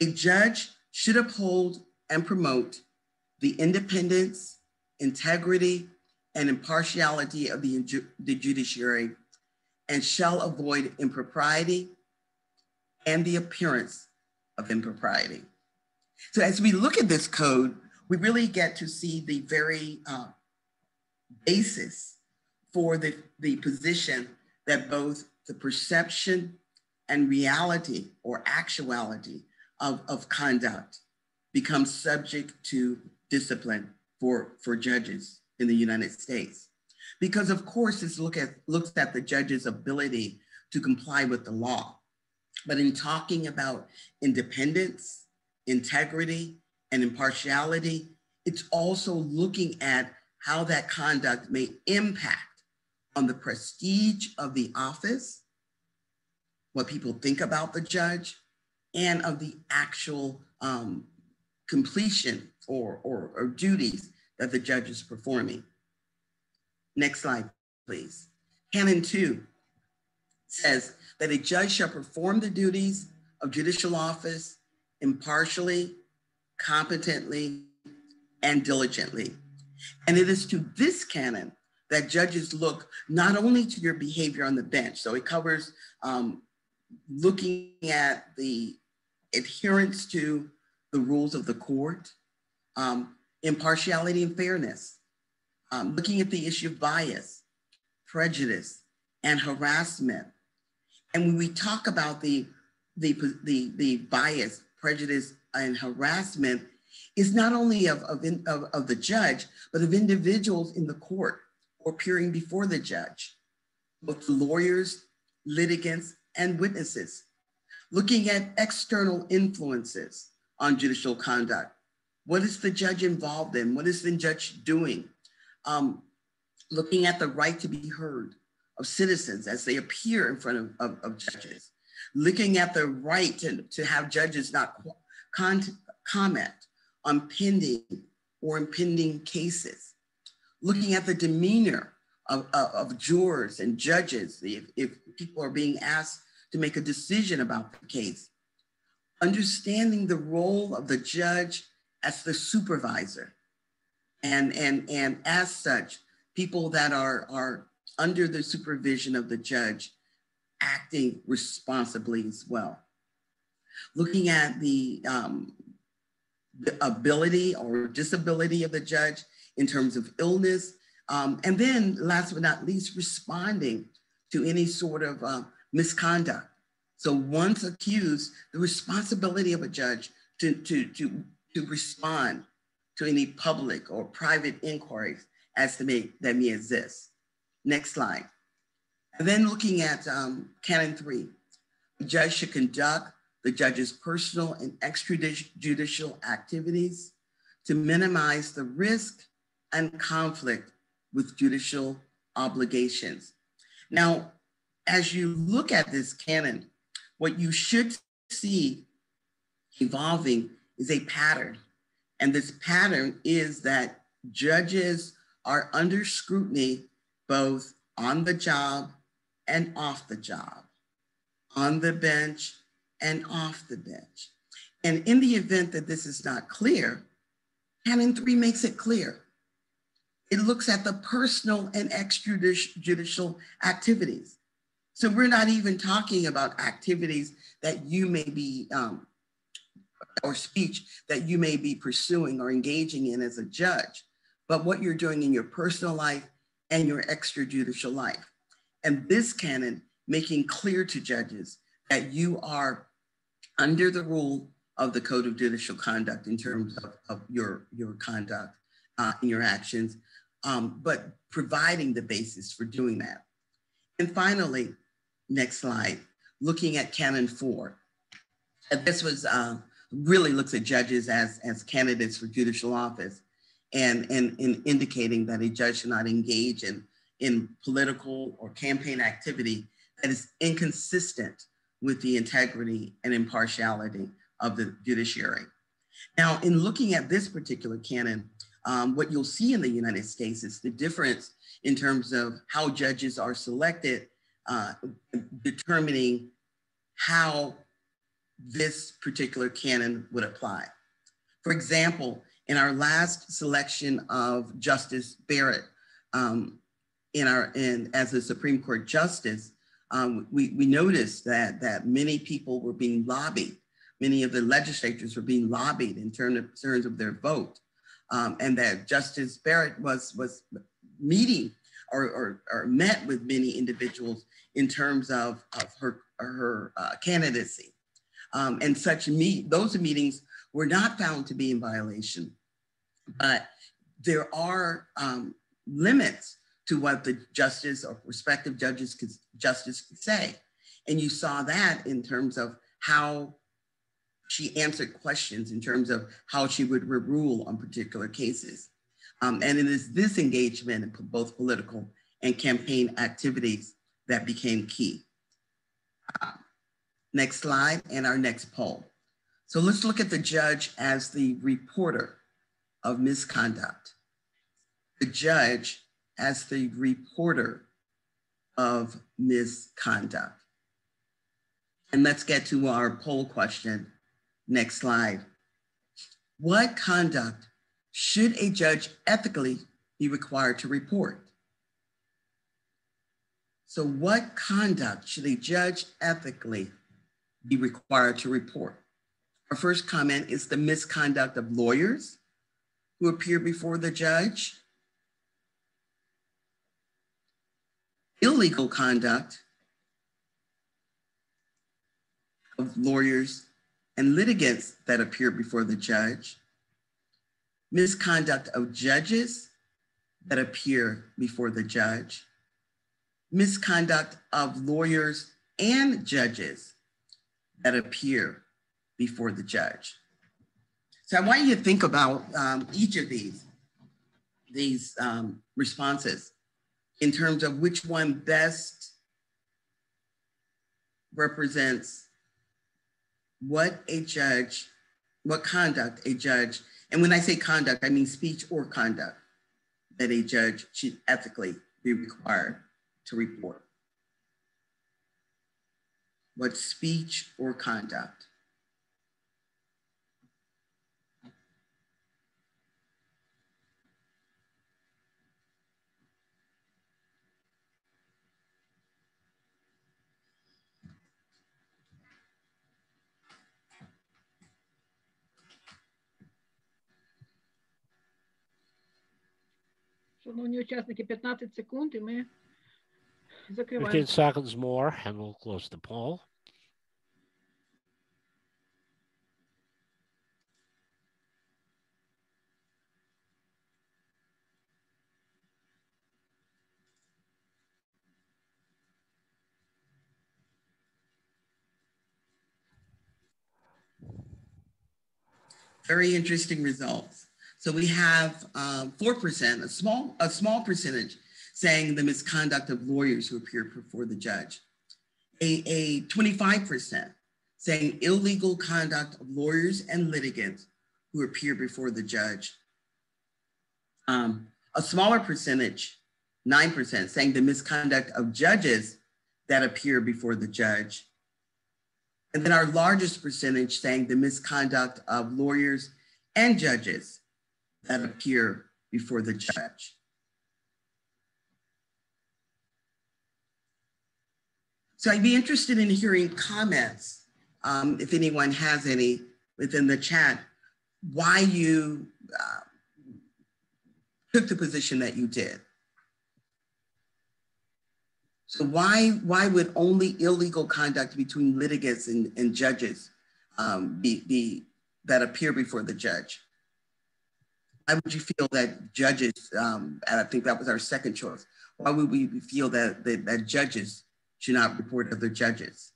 A judge should uphold and promote the independence, integrity, and impartiality of the, the judiciary and shall avoid impropriety and the appearance of impropriety. So as we look at this code, we really get to see the very uh, basis for the, the position that both the perception and reality or actuality of, of conduct becomes subject to discipline for, for judges in the United States. Because of course, this look at, looks at the judge's ability to comply with the law. But in talking about independence, integrity, and impartiality, it's also looking at how that conduct may impact on the prestige of the office, what people think about the judge, and of the actual um, completion or, or, or duties that the judge is performing. Next slide, please. Canon 2 says that a judge shall perform the duties of judicial office impartially, competently, and diligently. And it is to this canon that judges look not only to your behavior on the bench, so it covers um, looking at the adherence to the rules of the court, um, impartiality and fairness, um, looking at the issue of bias, prejudice, and harassment. And when we talk about the, the, the, the bias, prejudice, and harassment, it's not only of, of, of, of the judge, but of individuals in the court appearing before the judge, both lawyers, litigants, and witnesses, looking at external influences on judicial conduct. What is the judge involved in? What is the judge doing? Um, looking at the right to be heard of citizens as they appear in front of, of, of judges, looking at the right to, to have judges not con- comment on pending or impending cases, looking at the demeanor of, of, of jurors and judges if, if people are being asked to make a decision about the case, understanding the role of the judge as the supervisor, And, and, and as such, people that are, are under the supervision of the judge acting responsibly as well. Looking at the, um, the ability or disability of the judge in terms of illness, um, and then last but not least, responding to any sort of uh, misconduct. So once accused, the responsibility of a judge to, to, to, to respond to any public or private inquiries as to may, that may exist. Next slide. And then looking at um, canon three, the judge should conduct the judge's personal and extrajudicial activities to minimize the risk and conflict with judicial obligations. Now, as you look at this canon, what you should see evolving is a pattern. And this pattern is that judges are under scrutiny both on the job and off the job, on the bench and off the bench. And in the event that this is not clear, Canon 3 makes it clear. It looks at the personal and extrajudicial activities. So we're not even talking about activities that you may be, um, or speech that you may be pursuing or engaging in as a judge, but what you're doing in your personal life and your extrajudicial life. And this canon making clear to judges that you are under the rule of the Code of Judicial Conduct in terms of, of your, your conduct uh, and your actions, um, but providing the basis for doing that. And finally, next slide, looking at Canon 4. And this was uh, really looks at judges as, as candidates for judicial office and, and, and indicating that a judge should not engage in, in political or campaign activity that is inconsistent with the integrity and impartiality of the judiciary. Now, in looking at this particular canon, um, what you'll see in the United States is the difference in terms of how judges are selected, uh, determining how this particular canon would apply. For example, in our last selection of Justice Barrett um, in our in as a Supreme Court justice, um, we, we noticed that, that many people were being lobbied. Many of the legislatures were being lobbied in terms of, terms of their vote. Um, and that Justice Barrett was, was meeting or, or, or, met with many individuals in terms of, of her, her uh, candidacy. Um, and such meet, those meetings were not found to be in violation, but there are um, limits to what the justice or respective judges could, justice could say. And you saw that in terms of how she answered questions in terms of how she would rule on particular cases. Um, and it is this engagement in both political and campaign activities that became key. Uh, next slide and our next poll. So let's look at the judge as the reporter of misconduct. The judge as the reporter of misconduct. And let's get to our poll question. Next slide. What conduct should a judge ethically be required to report? So, what conduct should a judge ethically be required to report? Our first comment is the misconduct of lawyers who appear before the judge illegal conduct of lawyers and litigants that appear before the judge, misconduct of judges that appear before the judge, misconduct of lawyers and judges that appear before the judge. So I want you to think about um, each of these, these um, responses in terms of which one best represents what a judge, what conduct a judge, and when I say conduct, I mean speech or conduct that a judge should ethically be required to report. What speech or conduct? Шановні учасники, 15 секунд і ми закриваємо. 15 seconds more and we'll close the poll. Very interesting results. So we have um, 4%, a small, a small percentage saying the misconduct of lawyers who appeared before the judge. A, a 25% saying illegal conduct of lawyers and litigants who appear before the judge. Um, a smaller percentage, 9%, saying the misconduct of judges that appear before the judge. And then our largest percentage saying the misconduct of lawyers and judges that appear before the judge. So I'd be interested in hearing comments, um, if anyone has any within the chat, why you uh, took the position that you did. So why, why would only illegal conduct between litigants and, and judges um, be, be that appear before the judge? Why would you feel that judges, um, and I think that was our second choice, why would we feel that, that, that judges should not report other judges?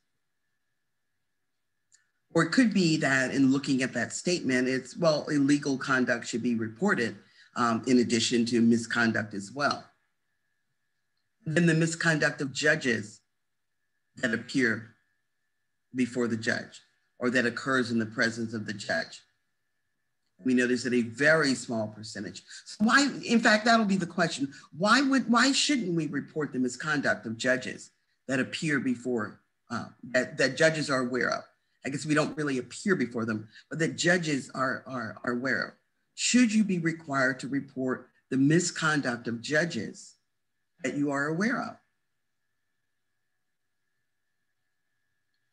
Or it could be that in looking at that statement, it's, well, illegal conduct should be reported um, in addition to misconduct as well. Then the misconduct of judges that appear before the judge or that occurs in the presence of the judge. We notice that a very small percentage. So why, in fact, that'll be the question. Why would, why shouldn't we report the misconduct of judges that appear before, uh, that, that judges are aware of? I guess we don't really appear before them, but that judges are, are, are aware of. Should you be required to report the misconduct of judges that you are aware of?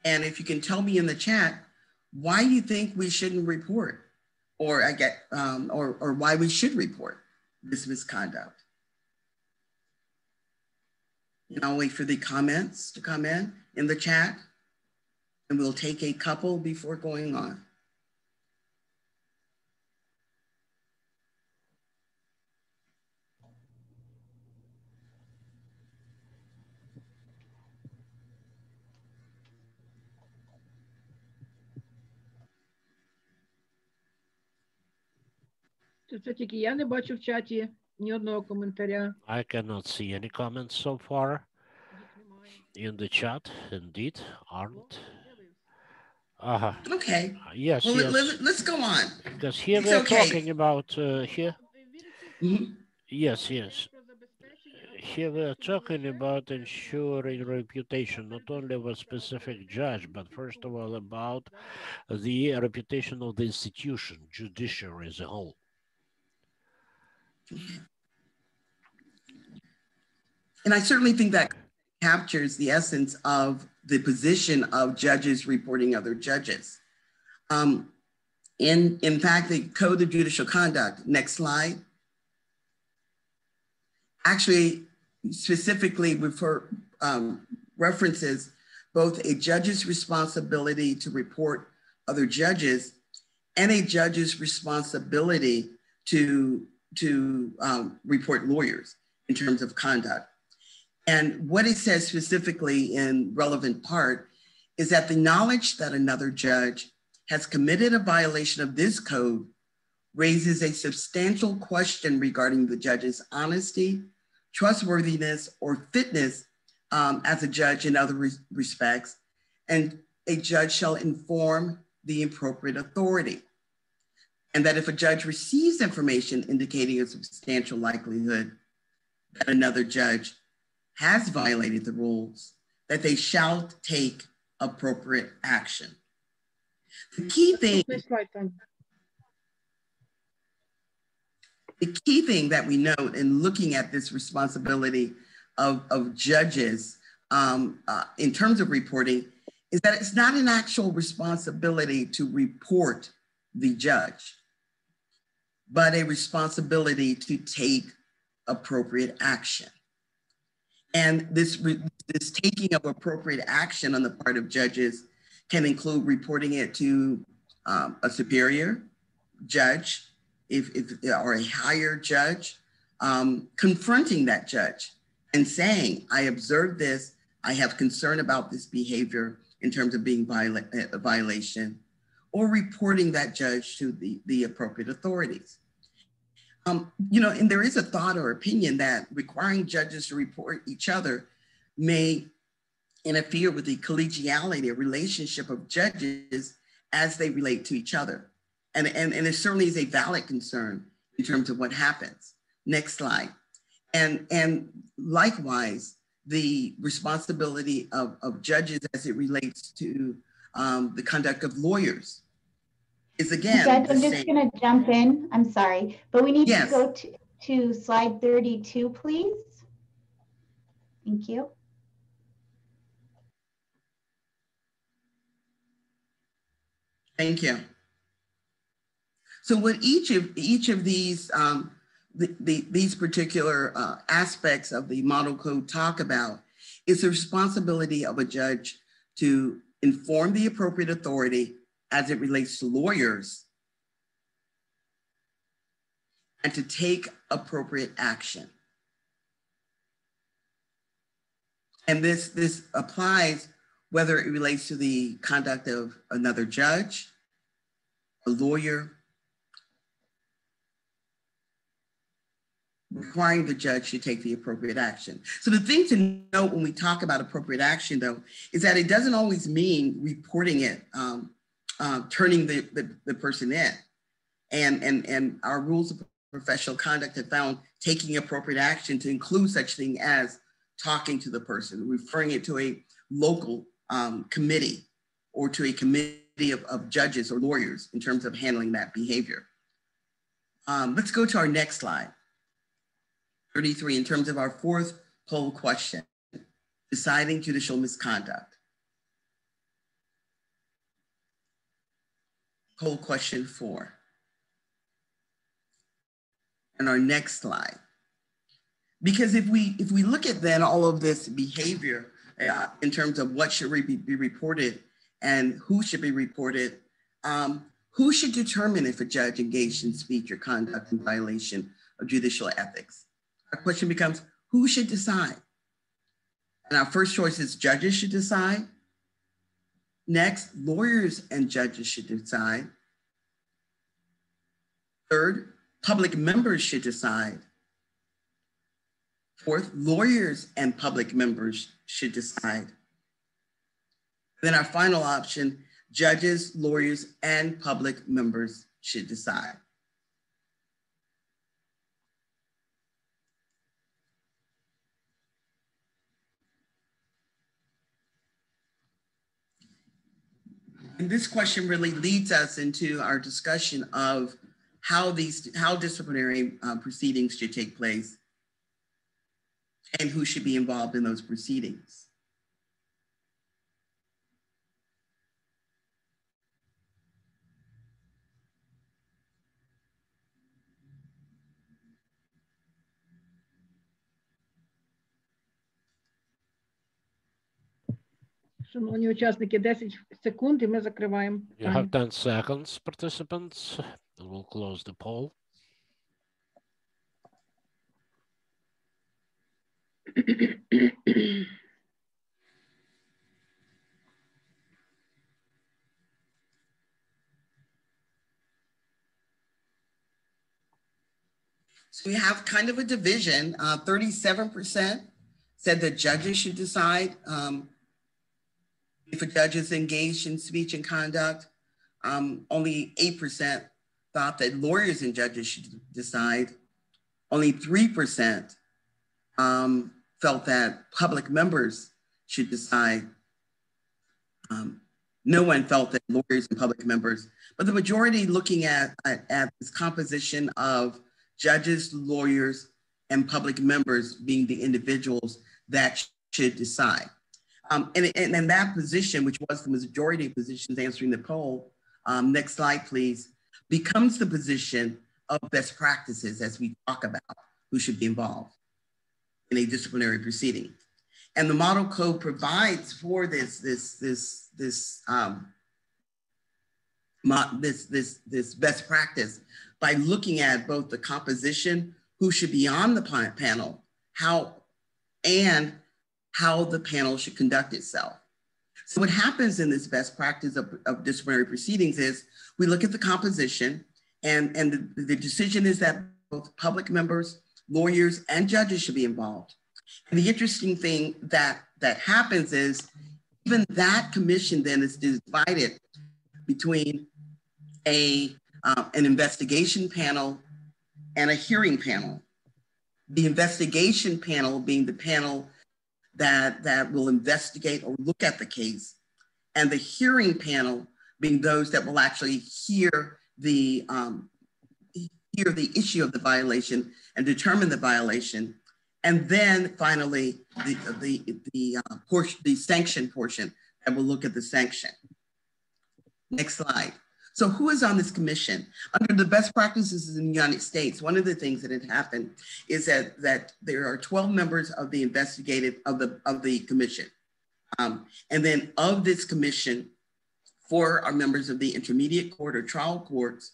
And if you can tell me in the chat, why you think we shouldn't report, or I get, um, or, or why we should report this misconduct. And I'll wait for the comments to come in in the chat, and we'll take a couple before going on. Це, це тільки я не бачу в чаті ні одного коментаря. I cannot see any comments so far in the chat. Indeed, aren't. Uh, Okay, yes, well, yes. let, us go on. Because here It's we're okay. talking about uh, here. Mhm. Yes, yes. Here we're talking about ensuring reputation not only of a specific judge, but first of all about the reputation of the institution, judiciary as a whole. And I certainly think that captures the essence of the position of judges reporting other judges. Um, in, in fact, the Code of Judicial Conduct, next slide, actually specifically refer, um, references both a judge's responsibility to report other judges and a judge's responsibility to, to um, report lawyers in terms of conduct. And what it says specifically in relevant part is that the knowledge that another judge has committed a violation of this code raises a substantial question regarding the judge's honesty, trustworthiness, or fitness um, as a judge in other res- respects, and a judge shall inform the appropriate authority and that if a judge receives information indicating a substantial likelihood that another judge has violated the rules, that they shall take appropriate action. The key thing, the key thing that we note in looking at this responsibility of, of judges um, uh, in terms of reporting is that it's not an actual responsibility to report the judge but a responsibility to take appropriate action. And this, this taking of appropriate action on the part of judges can include reporting it to um, a superior judge, if, if or a higher judge, um, confronting that judge and saying, I observed this, I have concern about this behavior in terms of being viola- a violation, or reporting that judge to the, the appropriate authorities. Um, you know, and there is a thought or opinion that requiring judges to report each other may interfere with the collegiality, or relationship of judges as they relate to each other. And, and, and it certainly is a valid concern in terms of what happens. Next slide. And, and likewise, the responsibility of, of judges as it relates to um, the conduct of lawyers is again. Judge, I'm just going to jump in. I'm sorry, but we need yes. to go to, to slide 32, please. Thank you. Thank you. So what each of each of these um, the, the, these particular uh, aspects of the model code talk about is the responsibility of a judge to inform the appropriate authority as it relates to lawyers and to take appropriate action. And this, this applies whether it relates to the conduct of another judge, a lawyer, requiring the judge to take the appropriate action. So the thing to note when we talk about appropriate action, though, is that it doesn't always mean reporting it, um, uh, turning the, the, the, person in. And, and, and our rules of professional conduct have found taking appropriate action to include such thing as talking to the person, referring it to a local um, committee or to a committee of, of judges or lawyers in terms of handling that behavior. Um, let's go to our next slide. 33 in terms of our fourth poll question, deciding judicial misconduct. Poll question four. And our next slide. Because if we if we look at then all of this behavior uh, in terms of what should be, be reported and who should be reported, um, who should determine if a judge engaged in speech or conduct in violation of judicial ethics? our question becomes who should decide? And our first choice is judges should decide. Next, lawyers and judges should decide. Third, public members should decide. Fourth, lawyers and public members should decide. Then our final option, judges, lawyers, and public members should decide. And this question really leads us into our discussion of how these how disciplinary uh, proceedings should take place and who should be involved in those proceedings. Шановні учасники, 10 секунд і ми закриваємо. You have 10 seconds, participants. We'll close the poll. So we have kind of a division. 37% uh, said that judges should decide um, if judges engaged in speech and conduct, um, only 8% thought that lawyers and judges should decide. Only 3% um, felt that public members should decide. Um, no one felt that lawyers and public members, but the majority looking at, at, at this composition of judges, lawyers, and public members being the individuals that should decide. Um, and, and, that position, which was the majority of positions answering the poll, um, next slide, please, becomes the position of best practices as we talk about who should be involved in a disciplinary proceeding. And the model code provides for this, this, this, this, um, this, this, this best practice by looking at both the composition, who should be on the panel, how, and how the panel should conduct itself. So what happens in this best practice of, of disciplinary proceedings is we look at the composition and, and the, the decision is that both public members, lawyers, and judges should be involved. And the interesting thing that, that happens is even that commission then is divided between a, uh, an investigation panel and a hearing panel. The investigation panel being the panel that, that will investigate or look at the case, and the hearing panel being those that will actually hear the, um, hear the issue of the violation and determine the violation. And then finally, the, the, the, uh, portion, the sanction portion that will look at the sanction. Next slide. So who is on this commission? Under the best practices in the United States, one of the things that had happened is that, that there are 12 members of the investigative, of the, of the commission. Um, and then of this commission, four are members of the intermediate court or trial courts,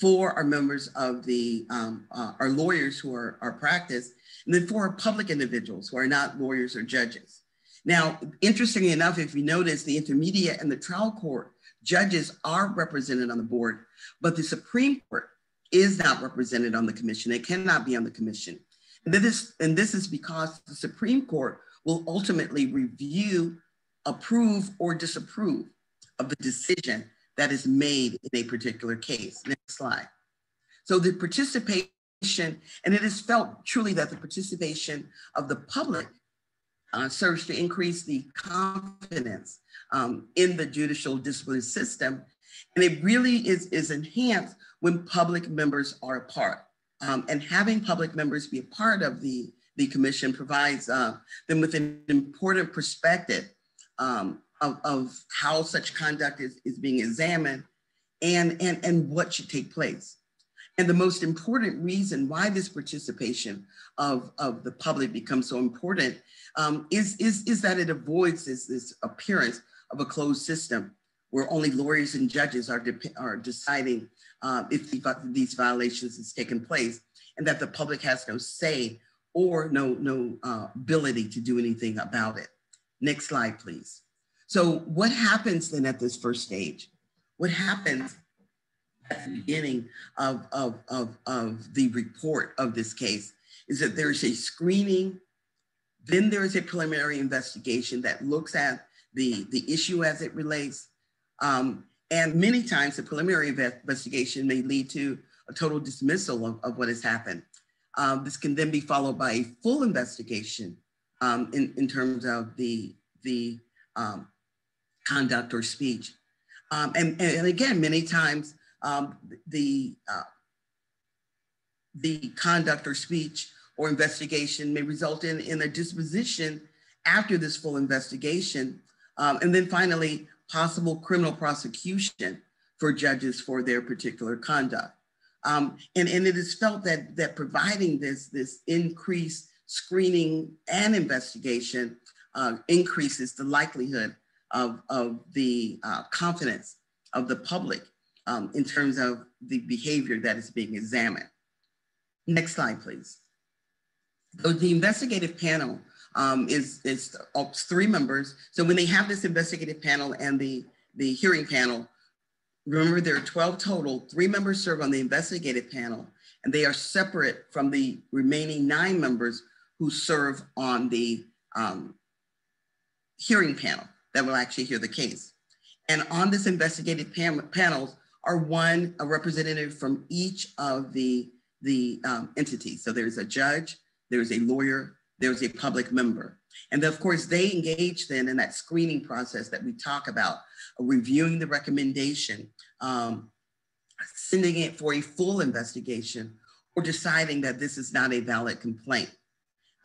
four are members of the, um, uh, are lawyers who are, are practice, and then four are public individuals who are not lawyers or judges. Now, interestingly enough, if you notice, the intermediate and the trial court Judges are represented on the board, but the Supreme Court is not represented on the commission. It cannot be on the commission. And this, and this is because the Supreme Court will ultimately review, approve, or disapprove of the decision that is made in a particular case. Next slide. So the participation, and it is felt truly that the participation of the public uh, serves to increase the confidence um, in the judicial discipline system. And it really is, is enhanced when public members are a part. Um, and having public members be a part of the, the commission provides uh, them with an important perspective um, of, of how such conduct is, is being examined and, and, and what should take place. And the most important reason why this participation of, of the public becomes so important um, is, is, is that it avoids this, this appearance of a closed system where only lawyers and judges are, are deciding uh, if the, these violations has taken place and that the public has no say or no, no uh, ability to do anything about it. Next slide, please. So what happens then at this first stage? What happens at the beginning of, of, of, of the report of this case is that there's a screening, then there is a preliminary investigation that looks at the, the issue as it relates. Um, and many times the preliminary investigation may lead to a total dismissal of, of what has happened. Um, this can then be followed by a full investigation um, in, in terms of the, the um, conduct or speech. Um, and, and again, many times um, the, uh, the conduct or speech or investigation may result in, in a disposition after this full investigation um, and then finally, possible criminal prosecution for judges for their particular conduct. Um, and, and it is felt that, that providing this, this increased screening and investigation uh, increases the likelihood of, of the uh, confidence of the public um, in terms of the behavior that is being examined. Next slide, please. So the investigative panel um, is, is three members. So when they have this investigative panel and the, the hearing panel, remember there are 12 total, three members serve on the investigative panel, and they are separate from the remaining nine members who serve on the um, hearing panel that will actually hear the case. And on this investigative pan panels are one, a representative from each of the, the um, entities. So there's a judge, there's a lawyer, there's a public member. And of course, they engage then in that screening process that we talk about, reviewing the recommendation, um, sending it for a full investigation, or deciding that this is not a valid complaint.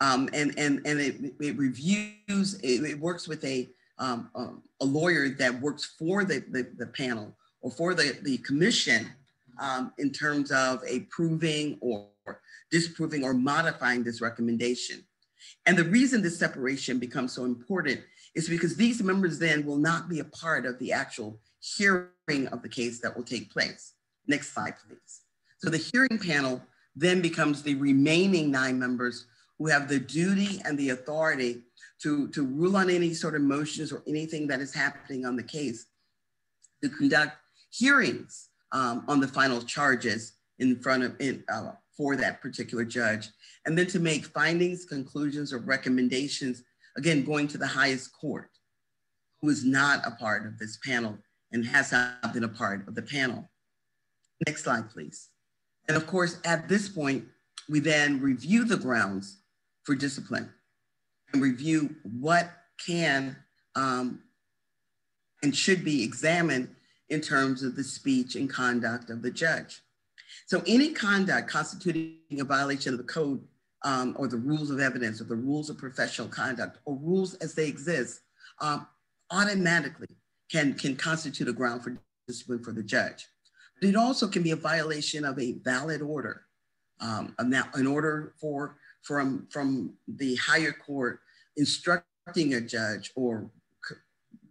Um, and and, and it, it reviews, it, it, works with a, um, um, a lawyer that works for the, the, the, panel or for the, the commission um, in terms of approving or disproving or modifying this recommendation. And the reason this separation becomes so important is because these members then will not be a part of the actual hearing of the case that will take place. Next slide, please. So the hearing panel then becomes the remaining nine members who have the duty and the authority to, to rule on any sort of motions or anything that is happening on the case, to conduct hearings um, on the final charges in front of, in, uh, for that particular judge, and then to make findings, conclusions, or recommendations, again, going to the highest court, who is not a part of this panel and has not been a part of the panel. Next slide, please. And of course, at this point, we then review the grounds for discipline and review what can um, and should be examined in terms of the speech and conduct of the judge. So any conduct constituting a violation of the code um, or the rules of evidence or the rules of professional conduct or rules as they exist um, automatically can, can constitute a ground for discipline for the judge. But it also can be a violation of a valid order, um, an order for, from, from the higher court instructing a judge or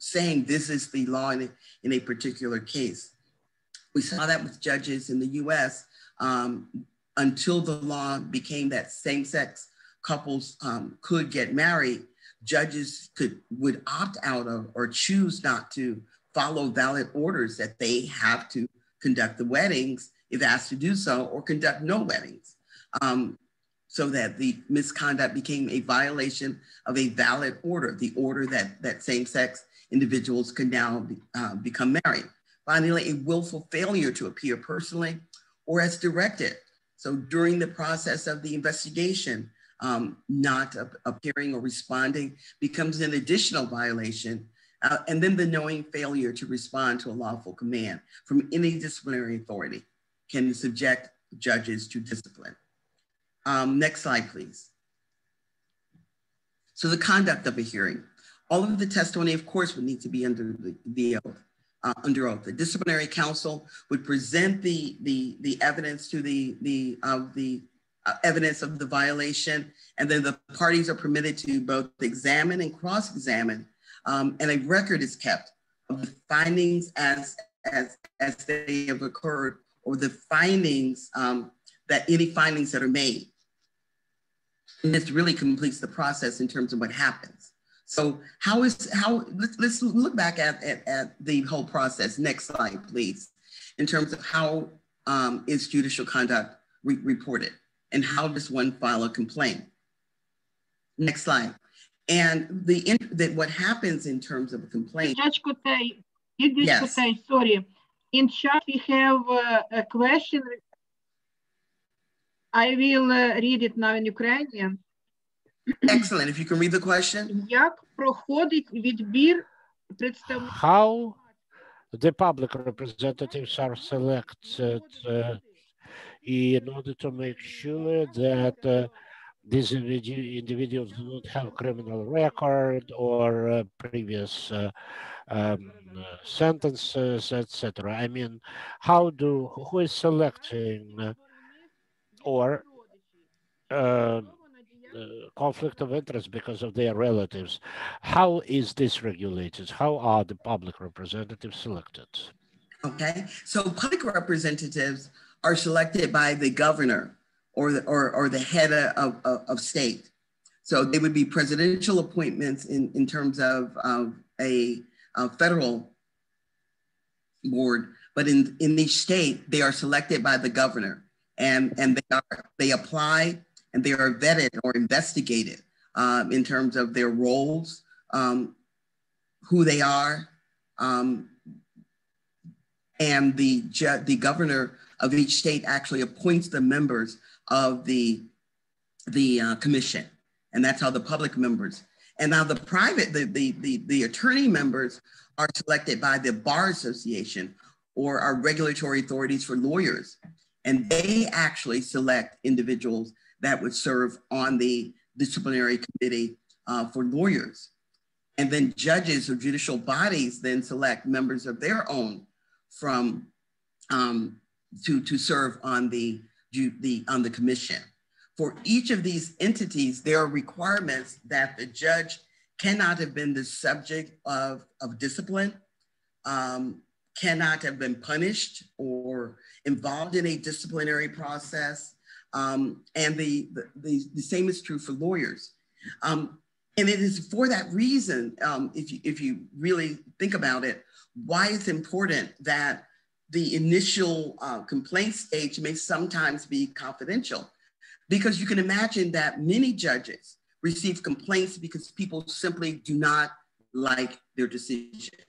saying this is the law in a, in a particular case. We saw that with judges in the US um, until the law became that same sex couples um, could get married, judges could would opt out of or choose not to follow valid orders that they have to conduct the weddings if asked to do so or conduct no weddings. Um, so that the misconduct became a violation of a valid order, the order that, that same-sex individuals can now uh, become married. Finally, a willful failure to appear personally or as directed. So during the process of the investigation, um, not appearing or responding becomes an additional violation. Uh, and then the knowing failure to respond to a lawful command from any disciplinary authority can subject judges to discipline. Um, next slide, please. So the conduct of a hearing. All of the testimony, of course, would need to be under the, the oath uh, under oath. The disciplinary council would present the, the, the evidence to the, the, uh, the uh, evidence of the violation, and then the parties are permitted to both examine and cross-examine, um, and a record is kept of the findings as, as, as they have occurred, or the findings, um, that any findings that are made. And this really completes the process in terms of what happens. So how is how let's, let's look back at, at, at, the whole process. Next slide, please. In terms of how um, is judicial conduct re reported and how does one file a complaint? Next slide. And the that what happens in terms of a complaint. Judge Kotey, yes. Kotey, sorry. In chat we have uh, a question. I will uh, read it now in Ukrainian. Excellent. If you can read the question. How the public representatives are selected uh, in order to make sure that uh, these individuals do not have criminal record or uh, previous uh, um, sentences, etc. I mean, how do who is selecting uh, or uh, uh, Uh, conflict of interest because of their relatives. How is this regulated? How are the public representatives selected? Okay, so public representatives are selected by the governor or the, or, or the head of, of, of state. So they would be presidential appointments in, in terms of a, a federal board, but in, in each state, they are selected by the governor and, and they, are, they apply and they are vetted or investigated um, in terms of their roles, um, who they are, um, and the, the governor of each state actually appoints the members of the, the uh, commission. And that's how the public members. And now the private, the, the, the, the attorney members are selected by the Bar Association or our regulatory authorities for lawyers. And they actually select individuals that would serve on the disciplinary committee uh, for lawyers. And then judges or judicial bodies then select members of their own from um, to, to serve on the, the, on the commission. For each of these entities, there are requirements that the judge cannot have been the subject of, of discipline, um, cannot have been punished or involved in a disciplinary process. Um, and the, the, the, same is true for lawyers. Um, and it is for that reason, um, if, you, if you really think about it, why it's important that the initial uh, complaint stage may sometimes be confidential. Because you can imagine that many judges receive complaints because people simply do not like their decision.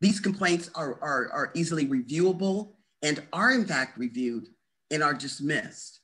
These complaints are, are, are easily reviewable and are in fact reviewed and are dismissed.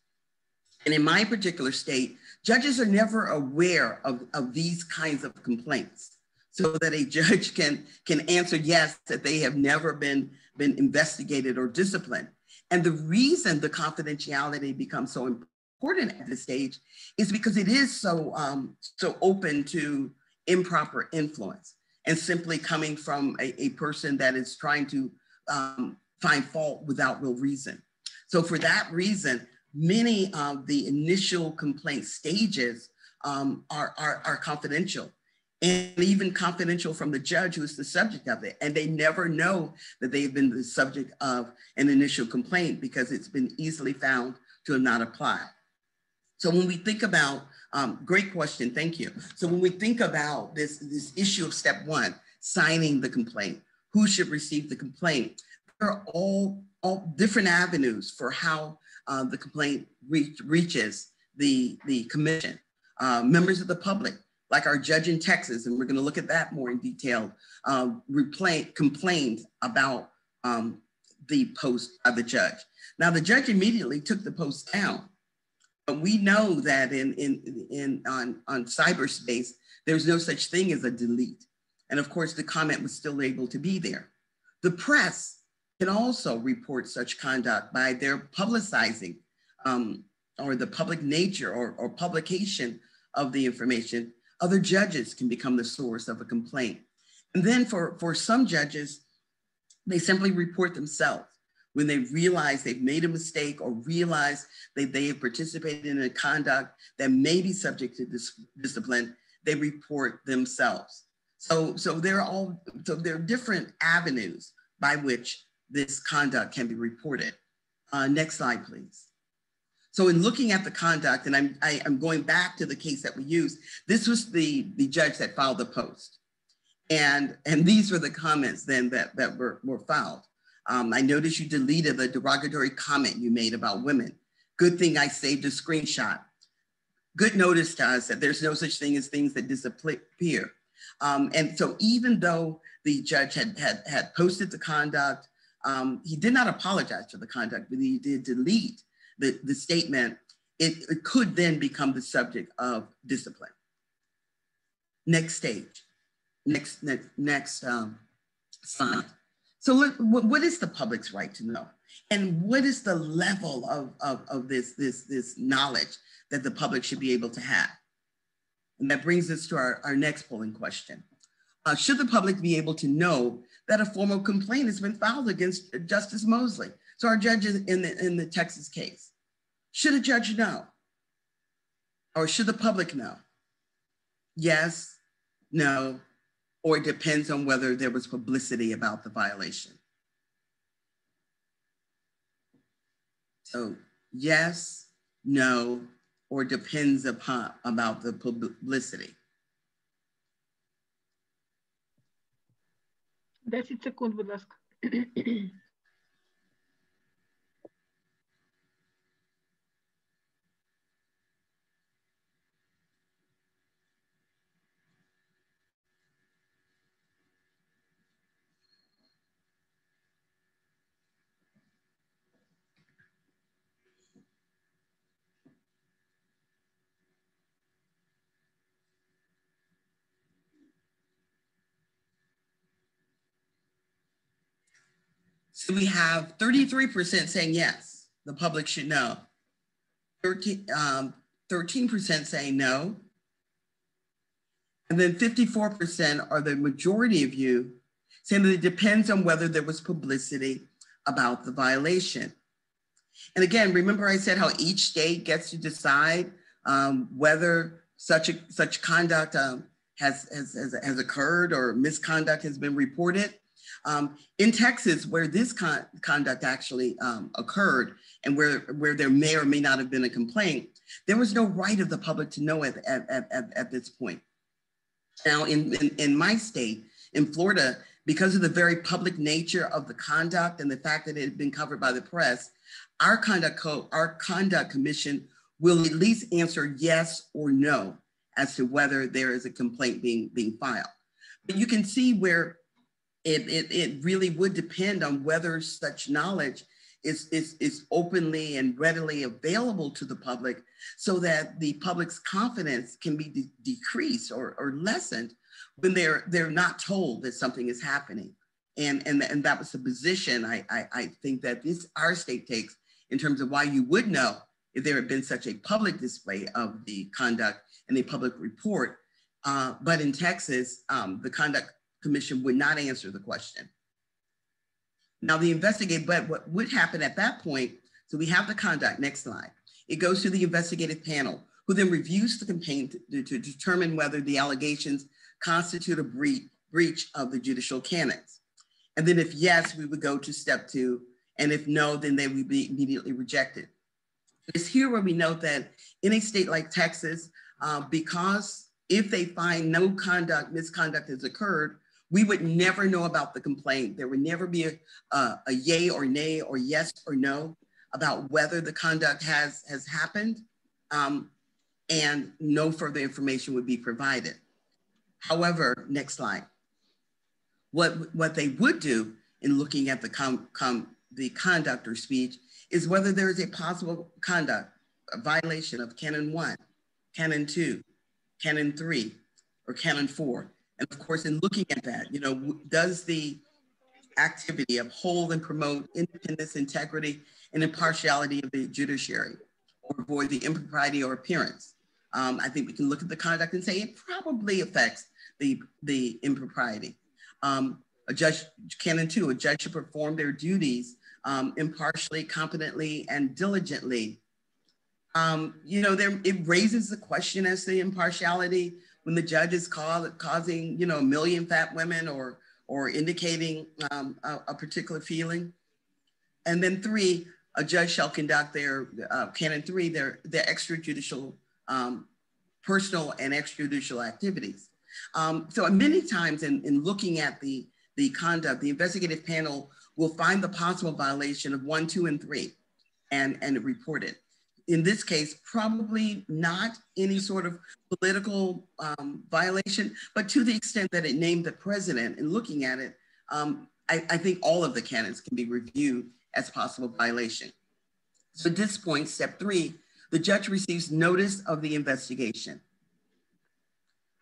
And in my particular state, judges are never aware of, of these kinds of complaints so that a judge can, can answer yes, that they have never been, been investigated or disciplined. And the reason the confidentiality becomes so important at this stage is because it is so, um, so open to improper influence and simply coming from a, a person that is trying to um, find fault without real reason. So for that reason, many of the initial complaint stages um, are, are, are confidential and even confidential from the judge who is the subject of it. And they never know that they've been the subject of an initial complaint because it's been easily found to have not apply. So when we think about, um, great question, thank you. So when we think about this, this issue of step one, signing the complaint, who should receive the complaint, there are all, all different avenues for how uh, the complaint reach, reaches the, the commission. Uh, members of the public, like our judge in Texas, and we're going to look at that more in detail, uh, complained about um, the post of the judge. Now, the judge immediately took the post down. But we know that in, in, in on, on cyberspace, there's no such thing as a delete. And of course, the comment was still able to be there. The press can also report such conduct by their publicizing um, or the public nature or, or publication of the information. Other judges can become the source of a complaint. And then for, for some judges, they simply report themselves when they realize they've made a mistake or realize that they have participated in a conduct that may be subject to dis- discipline, they report themselves. So, so there are all so there are different avenues by which this conduct can be reported. Uh, next slide, please. So in looking at the conduct, and I'm, I, am i am going back to the case that we used, this was the, the judge that filed the post. And, and these were the comments then that, that were, were filed. Um, I noticed you deleted the derogatory comment you made about women. Good thing I saved a screenshot. Good notice to us that there's no such thing as things that disappear. Um, and so even though the judge had, had, had posted the conduct, um, he did not apologize for the conduct, but he did delete the, the statement. It, it could then become the subject of discipline. Next stage, next, next, next um, slide. So what, what is the public's right to know? And what is the level of, of, of this, this, this knowledge that the public should be able to have? And that brings us to our, our next polling question. Uh, should the public be able to know that a formal complaint has been filed against Justice Mosley? So our judges in the, in the Texas case, should a judge know? Or should the public know? Yes, no, or it depends on whether there was publicity about the violation. So yes, no, or depends upon about the publicity. 10 секунд, будь ласка. We have 33% saying yes, the public should know. 13, um, 13% saying no. And then 54% are the majority of you saying that it depends on whether there was publicity about the violation. And again, remember I said how each state gets to decide um, whether such a, such conduct um, has, has, has, has, occurred or misconduct has been reported. Um, in Texas, where this con conduct actually um, occurred and where, where there may or may not have been a complaint, there was no right of the public to know at, at, at, at this point. Now, in, in, in my state, in Florida, because of the very public nature of the conduct and the fact that it had been covered by the press, our conduct co- our conduct commission will at least answer yes or no as to whether there is a complaint being being filed. But you can see where it, it, it really would depend on whether such knowledge is, is, is openly and readily available to the public so that the public's confidence can be de- decreased or, or lessened when they're, they're not told that something is happening. And, and, and that was the position I, I, I think that this our state takes in terms of why you would know if there had been such a public display of the conduct and a public report. Uh, but in Texas, um, the conduct commission would not answer the question. Now the investigate, but what would happen at that point, so we have the conduct, next slide. It goes to the investigative panel, who then reviews the complaint to, to determine whether the allegations constitute a breach, breach of the judicial canons. And then if yes, we would go to step two, and if no, then they would be immediately rejected. It's here where we note that in a state like Texas, uh, because if they find no conduct, misconduct has occurred, we would never know about the complaint. There would never be a, a, a yay or nay or yes or no about whether the conduct has, has happened, um, and no further information would be provided. However, next slide. What, what they would do in looking at the, com, com, the conduct or speech is whether there is a possible conduct, a violation of Canon 1, Canon 2, Canon 3, or Canon 4. And of course, in looking at that, you know, does the activity uphold and promote independence, integrity, and impartiality of the judiciary or avoid the impropriety or appearance? Um, I think we can look at the conduct and say it probably affects the, the impropriety. Um, a judge, canon two, a judge should perform their duties um, impartially, competently, and diligently. Um, you know, there, it raises the question as to impartiality when the judge is causing, you know, a million fat women or, or indicating um, a, a, particular feeling. And then three, a judge shall conduct their, uh, canon three, their, their extrajudicial, um, personal and extrajudicial activities. Um, so many times in, in looking at the, the conduct, the investigative panel will find the possible violation of one, two, and three and, and report it in this case, probably not any sort of political um, violation, but to the extent that it named the president and looking at it, um, I, I, think all of the canons can be reviewed as possible violation. So at this point, step three, the judge receives notice of the investigation.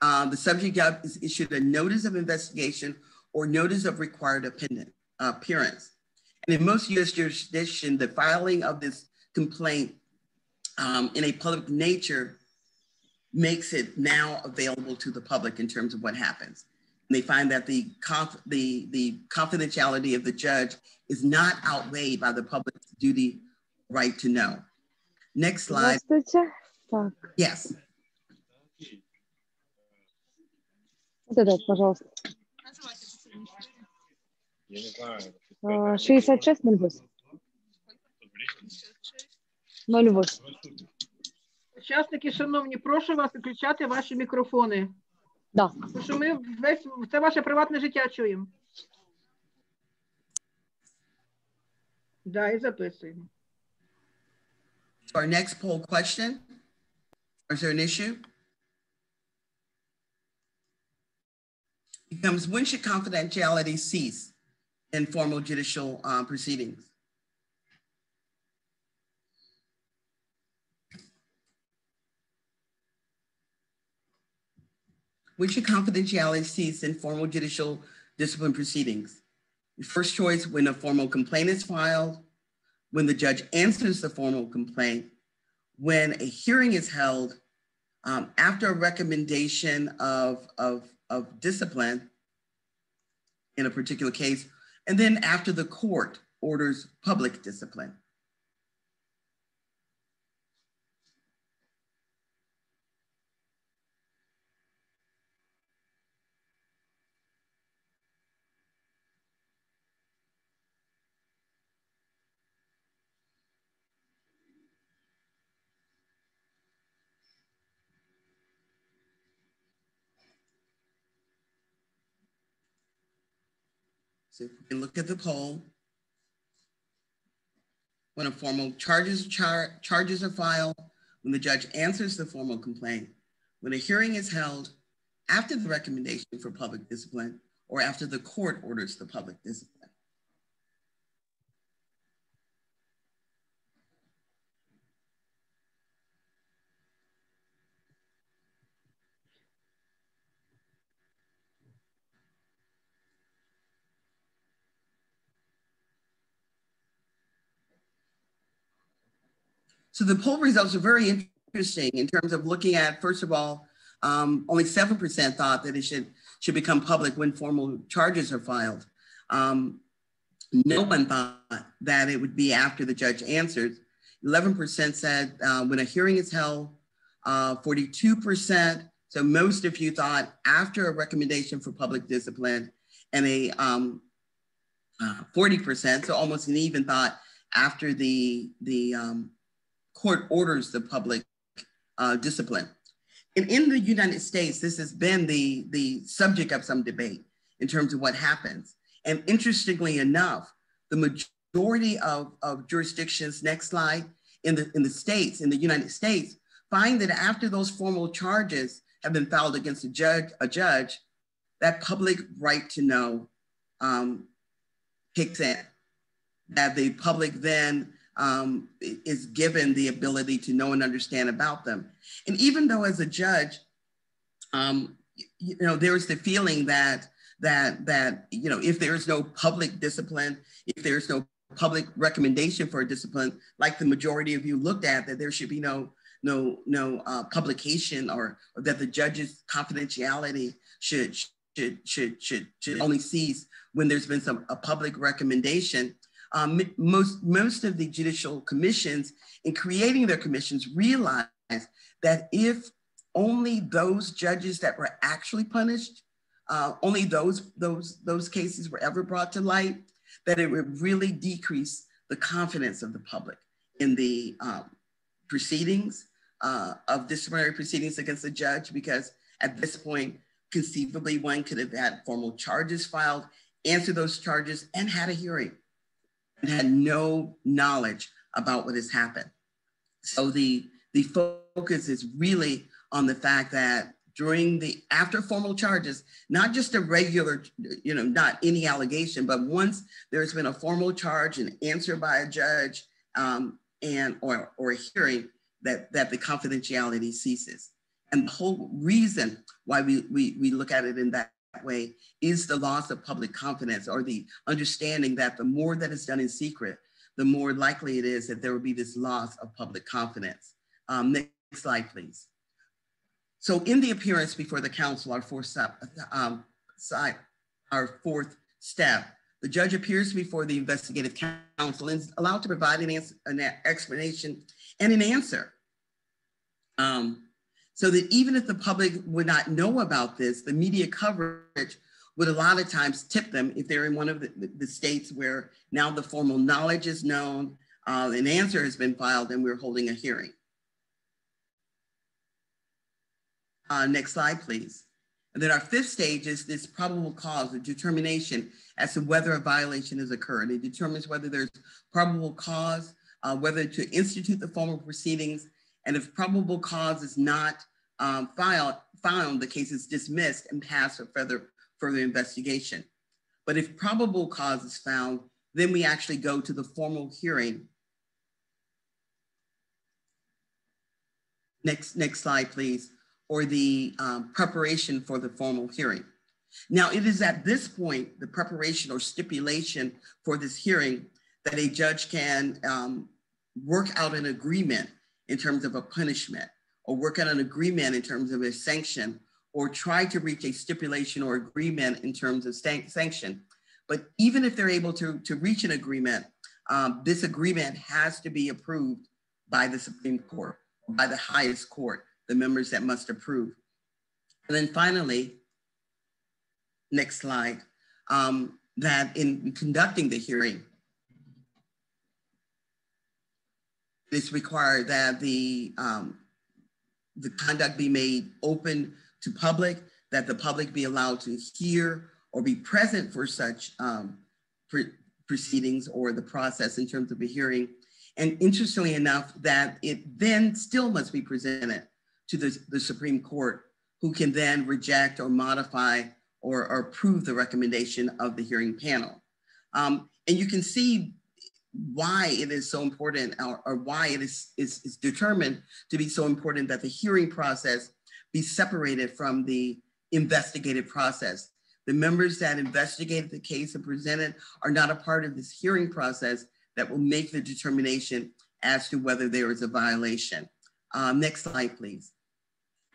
Um, the subject is issued a notice of investigation or notice of required appearance. And in most US jurisdictions, the filing of this complaint um, in a public nature makes it now available to the public in terms of what happens. And they find that the, conf- the, the confidentiality of the judge is not outweighed by the public's duty right to know. Next slide. Yes. Задать, пожалуйста. 66 08. 08. Учасники, шановні, прошу вас виключати ваші мікрофони. Да. Тому що ми весь це ваше приватне життя чуємо. Да, і записуємо. Our next poll question. Is there an issue? Becomes when should confidentiality cease in formal judicial uh, proceedings? When should confidentiality cease in formal judicial discipline proceedings? First choice, when a formal complaint is filed, when the judge answers the formal complaint, when a hearing is held, um, after a recommendation of, of, of discipline in a particular case, and then after the court orders public discipline. So if we can look at the poll. When a formal charges, char charges are filed, when the judge answers the formal complaint, when a hearing is held after the recommendation for public discipline, or after the court orders the public discipline. So the poll results are very interesting in terms of looking at, first of all, um, only 7% thought that it should, should become public when formal charges are filed. Um, no one thought that it would be after the judge answers. 11% said uh, when a hearing is held, uh, 42%, so most of you thought after a recommendation for public discipline, and a um, uh, 40%, so almost an even thought after the, the um, court orders the public uh, discipline. And in the United States, this has been the, the subject of some debate in terms of what happens. And interestingly enough, the majority of, of jurisdictions, next slide, in the, in the States, in the United States, find that after those formal charges have been filed against a judge, a judge that public right to know um, kicks in. That the public then um, is given the ability to know and understand about them. And even though as a judge, um, you know, there's the feeling that that that you know, if there is no public discipline, if there's no public recommendation for a discipline, like the majority of you looked at, that there should be no no no uh, publication or, or that the judge's confidentiality should should should should should only cease when there's been some a public recommendation um, most, most of the judicial commissions in creating their commissions realized that if only those judges that were actually punished, uh, only those, those, those cases were ever brought to light, that it would really decrease the confidence of the public in the um, proceedings uh, of disciplinary proceedings against the judge, because at this point, conceivably one could have had formal charges filed, answered those charges, and had a hearing and had no knowledge about what has happened. So the, the focus is really on the fact that during the after formal charges, not just a regular, you know, not any allegation, but once there's been a formal charge and answer by a judge um, and or, or a hearing, that, that the confidentiality ceases. And the whole reason why we, we, we look at it in that way is the loss of public confidence or the understanding that the more that is done in secret, the more likely it is that there will be this loss of public confidence. Um, next slide, please. So in the appearance before the council, our fourth step, um, side, our fourth step, the judge appears before the investigative council and is allowed to provide an, answer, an explanation and an answer. Um, so that even if the public would not know about this, the media coverage would a lot of times tip them if they're in one of the, the states where now the formal knowledge is known, uh, an answer has been filed, and we're holding a hearing. Uh, next slide, please. And then our fifth stage is this probable cause, determination as to whether a violation has occurred. It determines whether there's probable cause, uh, whether to institute the formal proceedings, and if probable cause is not um, filed, found, the case is dismissed and passed for further, further investigation. But if probable cause is found, then we actually go to the formal hearing. Next, next slide, please, or the um, preparation for the formal hearing. Now, it is at this point, the preparation or stipulation for this hearing, that a judge can um, work out an agreement in terms of a punishment or work out an agreement in terms of a sanction or try to reach a stipulation or agreement in terms of sanction. But even if they're able to, to reach an agreement, um, this agreement has to be approved by the Supreme Court, by the highest court, the members that must approve. And then finally, next slide, um, that in conducting the hearing, it's required that the um, the conduct be made open to public, that the public be allowed to hear or be present for such um, proceedings or the process in terms of a hearing. And interestingly enough, that it then still must be presented to the, the Supreme Court, who can then reject or modify or, or approve the recommendation of the hearing panel. Um, and you can see why it is so important or, or why it is, is, is determined to be so important that the hearing process be separated from the investigative process. The members that investigated the case and presented are not a part of this hearing process that will make the determination as to whether there is a violation. Um, next slide, please.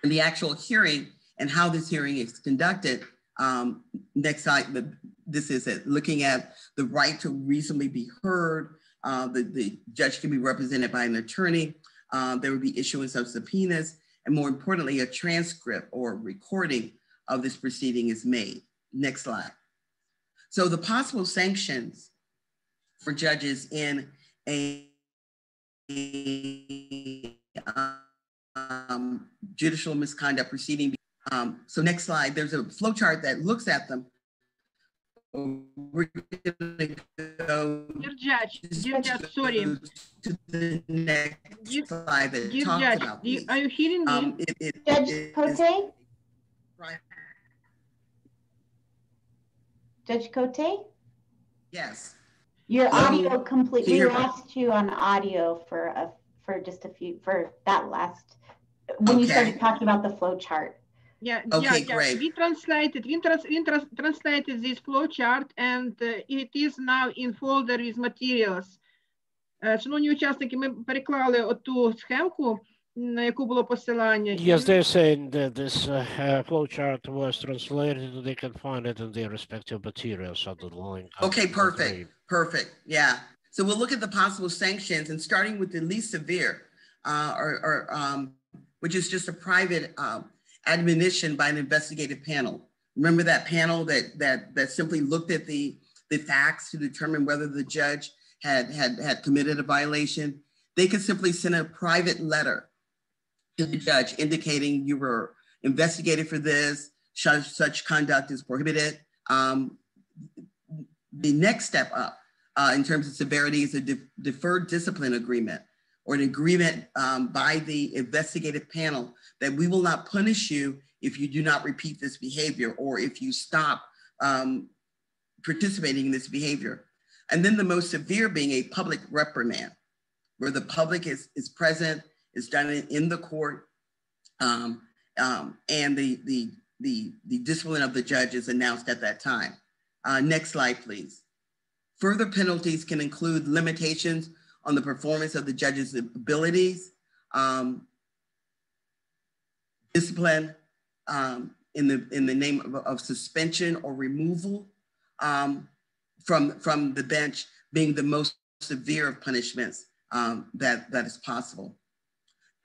And the actual hearing and how this hearing is conducted, um, next slide, this is it, looking at the right to reasonably be heard. Uh, the, the judge can be represented by an attorney. Uh, there will be issuance of subpoenas, and more importantly, a transcript or recording of this proceeding is made. Next slide. So the possible sanctions for judges in a, um, judicial misconduct proceeding. Um, so next slide, there's a flow chart that looks at them. We're gonna go Dear Judge, dear Judge, sorry. to the next Dear- slide that Dear talks Judge, about you- these. are you hearing me? Um, it- it- Judge it is- Kotey, right, Judge Kotey, Yes, your Um, audio completely hear- lost you on audio for a, for just a few, for that last, when you started talking about the flow chart Yeah, Okay, yeah, yeah. great. We translated, we, trans, we trans, translated this flow chart and uh, it is now in folder with materials. Е, Шановні учасники, ми переклали оту схемку, на яку було посилання. і Yes, ви- they're saying that this uh, uh, flowchart was translated and they can find it in their respective materials on the link. on Okay, the perfect. screen. perfect, yeah. So we'll look at the possible sanctions and starting with the least severe, uh, or, or um, which is just a private um, admonition by an investigative panel. Remember that panel that that that simply looked at the the facts to determine whether the judge had had had committed a violation. They could simply send a private letter to the judge indicating you were investigated for this, such, such conduct is prohibited. Um, the next step up uh, in terms of severity is a de- deferred discipline agreement or an agreement um, by the investigative panel that we will not punish you if you do not repeat this behavior or if you stop um, participating in this behavior. And then the most severe being a public reprimand, where the public is, is present, is done in, in the court, um, um, and the, the, the, the discipline of the judge is announced at that time. Uh, next slide, please. Further penalties can include limitations on the performance of the judge's abilities, um, discipline um, in, the, in the name of, of suspension or removal um, from, from the bench being the most severe of punishments um, that, that is possible.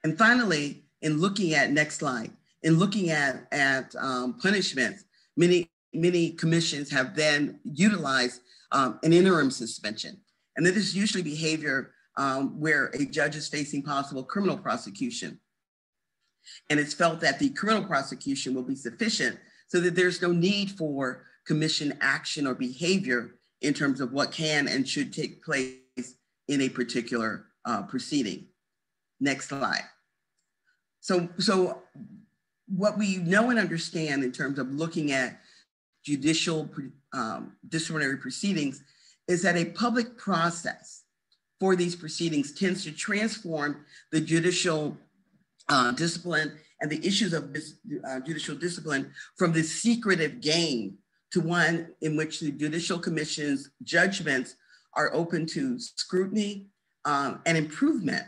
And finally, in looking at, next slide, in looking at, at um, punishments, many, many commissions have then utilized um, an interim suspension. And that is usually behavior um, where a judge is facing possible criminal prosecution. And it's felt that the criminal prosecution will be sufficient so that there's no need for commission action or behavior in terms of what can and should take place in a particular uh, proceeding. Next slide. So, so what we know and understand in terms of looking at judicial um, disciplinary proceedings is that a public process for these proceedings tends to transform the judicial uh, discipline and the issues of uh, judicial discipline from this secretive game to one in which the Judicial Commission's judgments are open to scrutiny um, and improvement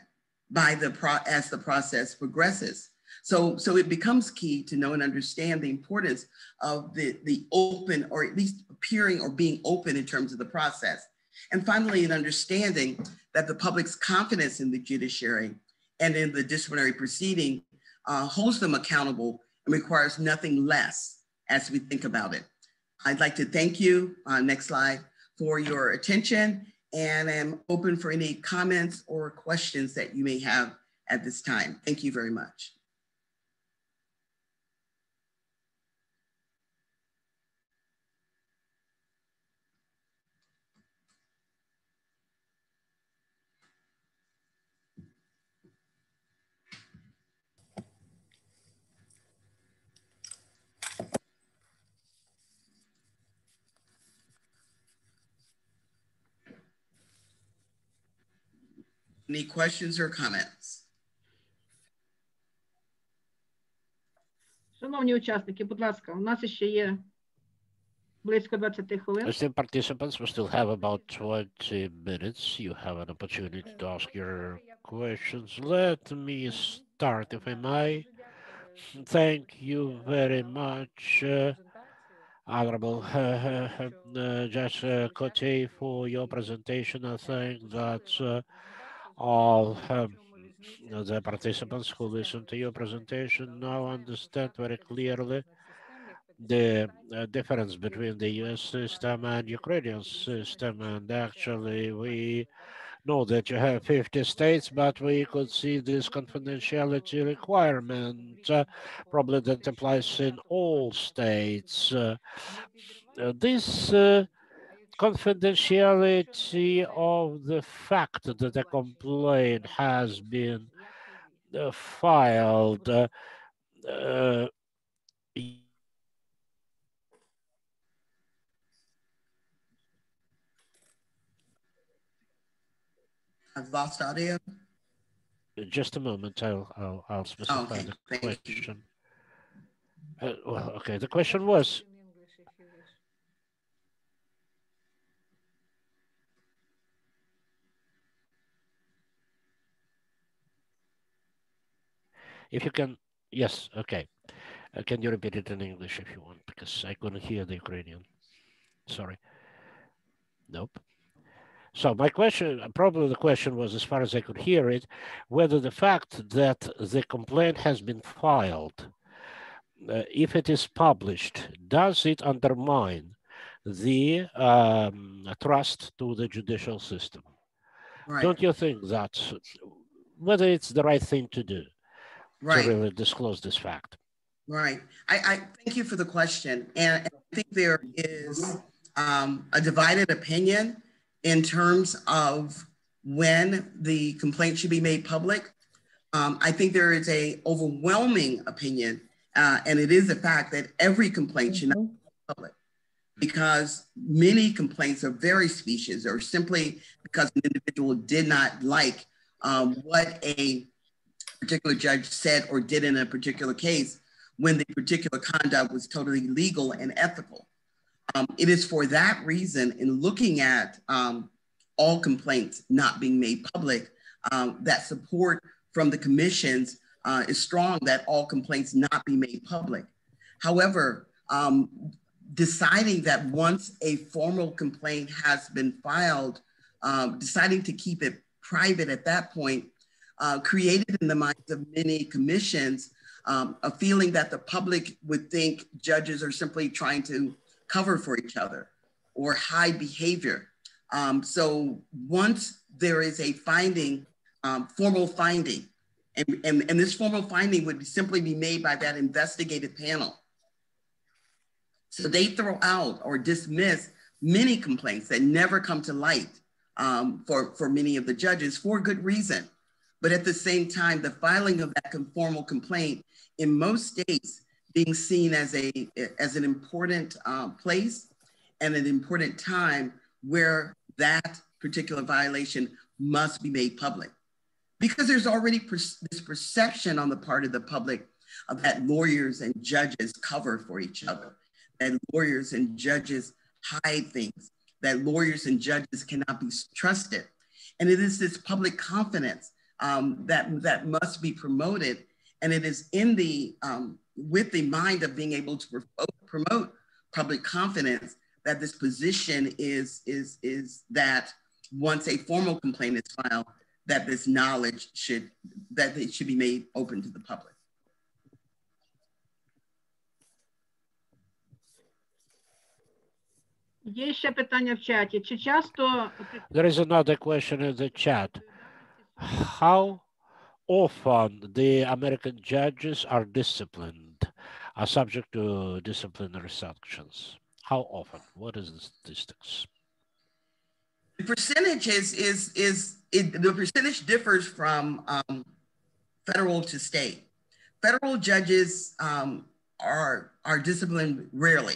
by the as the process progresses. So, so it becomes key to know and understand the importance of the, the open or at least appearing or being open in terms of the process. And finally, an understanding that the public's confidence in the judiciary and in the disciplinary proceeding uh, holds them accountable and requires nothing less as we think about it. I'd like to thank you, uh, next slide, for your attention and I'm open for any comments or questions that you may have at this time. Thank you very much. Any questions or comments? Шановні учасники, будь ласка, у нас ще є близько 20 хвилин. Esteem participants, we still have about 20 minutes. You have an opportunity to ask your questions. Let me start, if I may. Thank you very much, uh, Honorable uh, uh, Judge Kotey, for your presentation. I think that uh, all um, the participants who listened to your presentation now understand very clearly the uh, difference between the US system and Ukrainian system. And actually, we know that you have 50 states, but we could see this confidentiality requirement uh, probably that applies in all states. Uh, uh, this uh, confidentiality of the fact that a complaint has been uh, filed uh, uh, I've lost audio. just a moment, I'll, I'll, I'll specify okay. the question. Uh, well, okay, the question was, if you can, yes, okay. Uh, can you repeat it in English if you want? Because I couldn't hear the Ukrainian. Sorry. Nope. So my question, probably the question was, as far as I could hear it, whether the fact that the complaint has been filed, uh, if it is published, does it undermine the um, trust to the judicial system? Right. Don't you think that's whether it's the right thing to do right. to really disclose this fact? Right. I, I thank you for the question. And I think there is um, a divided opinion in terms of when the complaint should be made public. Um, I think there is a overwhelming opinion, uh, and it is a fact that every complaint should not be public because many complaints are very specious or simply because an individual did not like um, what a particular judge said or did in a particular case when the particular conduct was totally legal and ethical. Um, it is for that reason, in looking at um, all complaints not being made public, um, that support from the commissions uh, is strong that all complaints not be made public. However, um, deciding that once a formal complaint has been filed, um, deciding to keep it private at that point uh, created in the minds of many commissions um, a feeling that the public would think judges are simply trying to cover for each other or hide behavior. Um, so once there is a finding, um, formal finding, and, and, and this formal finding would simply be made by that investigative panel. So they throw out or dismiss many complaints that never come to light um, for, for many of the judges for good reason. But at the same time, the filing of that formal complaint in most states being seen as, a, as an important um, place and an important time where that particular violation must be made public. Because there's already per this perception on the part of the public of that lawyers and judges cover for each other, that lawyers and judges hide things, that lawyers and judges cannot be trusted. And it is this public confidence um, that, that must be promoted. And it is in the, um, with the mind of being able to promote, promote public confidence that this position is, is, is that once a formal complaint is filed, that this knowledge should, that it should be made open to the public. There is another question in the chat. How often the American judges are disciplined, are subject to disciplinary sanctions? How often? What is the statistics? The percentage is is is it, the percentage differs from um, federal to state. Federal judges um, are are disciplined rarely,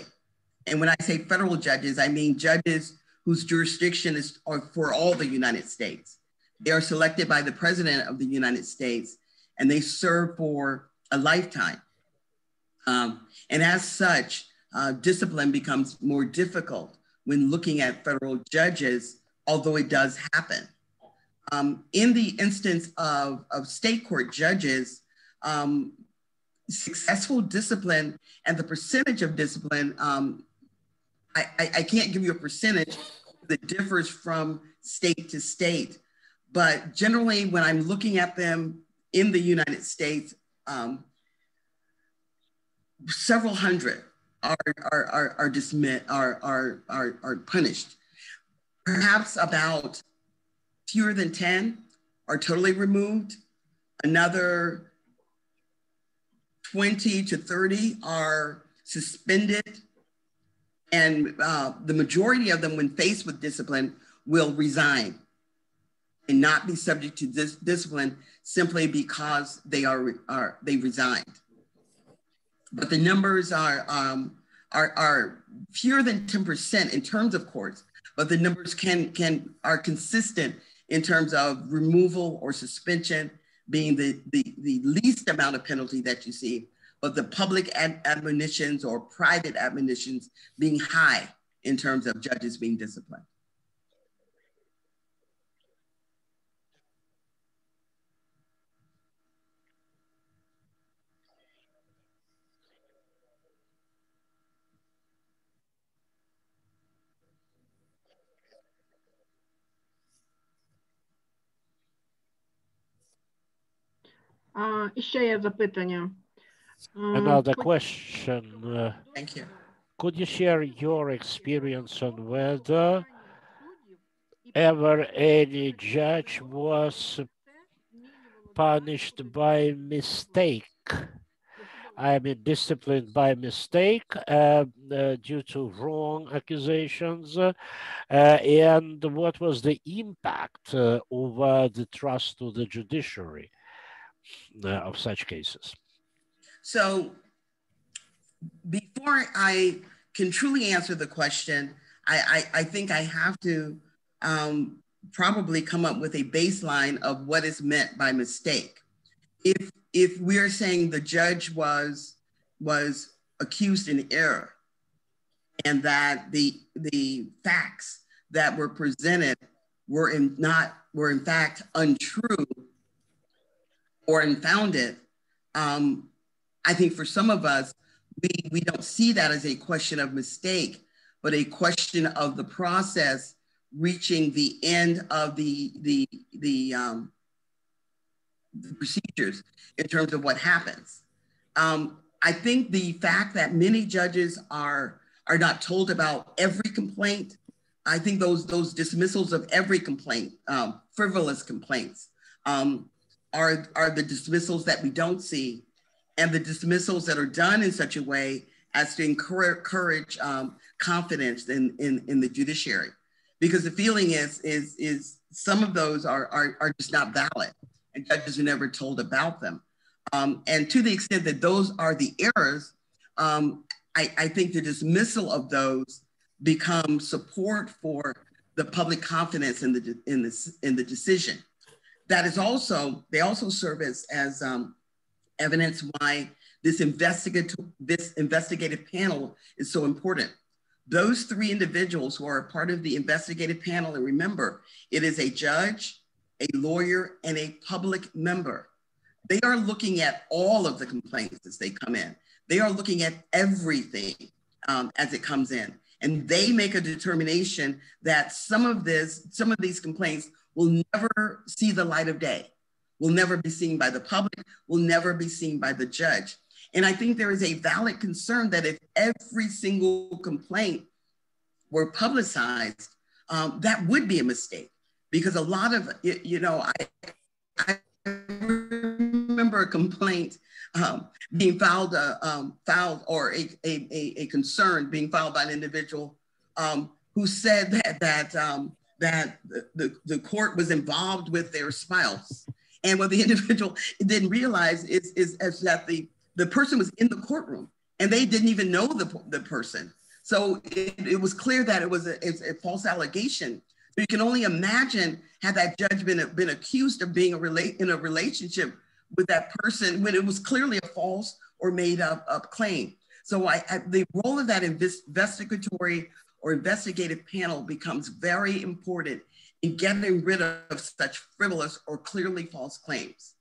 and when I say federal judges, I mean judges whose jurisdiction is for all the United States. They are selected by the President of the United States and they serve for a lifetime. Um, and as such, uh, discipline becomes more difficult when looking at federal judges, although it does happen. Um, in the instance of, of state court judges, um, successful discipline and the percentage of discipline, um, I, I, I, can't give you a percentage that differs from state to state. But generally, when I'm looking at them in the United States, um, several hundred are, are, are, are dismissed, are, are, are, are punished. Perhaps about fewer than 10 are totally removed. Another 20 to 30 are suspended. And uh, the majority of them, when faced with discipline, will resign and not be subject to this discipline simply because they are, are they resigned. But the numbers are, um, are, are fewer than 10% in terms of courts, but the numbers can, can are consistent in terms of removal or suspension being the, the, the least amount of penalty that you see, but the public ad admonitions or private admonitions being high in terms of judges being disciplined. А, ще є запитання. Another question. Uh, Thank you. could you share your experience on whether ever any judge was punished by mistake? I mean, disciplined by mistake uh, uh, due to wrong accusations. Uh, and what was the impact uh, over the trust to the judiciary? Uh, of such cases? So before I can truly answer the question, I, I, I think I have to um, probably come up with a baseline of what is meant by mistake. If, if we're saying the judge was, was accused in error and that the, the facts that were presented were in not were in fact untrue or unfounded, um, I think for some of us, we, we don't see that as a question of mistake, but a question of the process reaching the end of the, the, the, um, the procedures in terms of what happens. Um, I think the fact that many judges are, are not told about every complaint, I think those, those dismissals of every complaint, um, frivolous complaints, um, are, are the dismissals that we don't see and the dismissals that are done in such a way as to encourage um, confidence in, in, in the judiciary. Because the feeling is, is, is some of those are, are, are just not valid and judges are never told about them. Um, and to the extent that those are the errors, um, I, I think the dismissal of those become support for the public confidence in the, in the, in the decision that is also, they also serve as, as um, evidence why this investigative, this investigative panel is so important. Those three individuals who are part of the investigative panel, and remember, it is a judge, a lawyer, and a public member. They are looking at all of the complaints as they come in. They are looking at everything um, as it comes in. And they make a determination that some of this, some of these complaints will never see the light of day, will never be seen by the public, will never be seen by the judge. And I think there is a valid concern that if every single complaint were publicized, um, that would be a mistake because a lot of, you know, I, I remember a complaint um, being filed, uh, um, filed or a, a, a, concern being filed by an individual um, who said that, that um, that the, the, court was involved with their spouse. And what the individual didn't realize is, is, is that the, the person was in the courtroom and they didn't even know the, the person. So it, it was clear that it was a, a false allegation. You can only imagine had that judge been, been accused of being a relate, in a relationship with that person when it was clearly a false or made up, up claim. So I, I, the role of that investigatory or investigative panel becomes very important in getting rid of such frivolous or clearly false claims.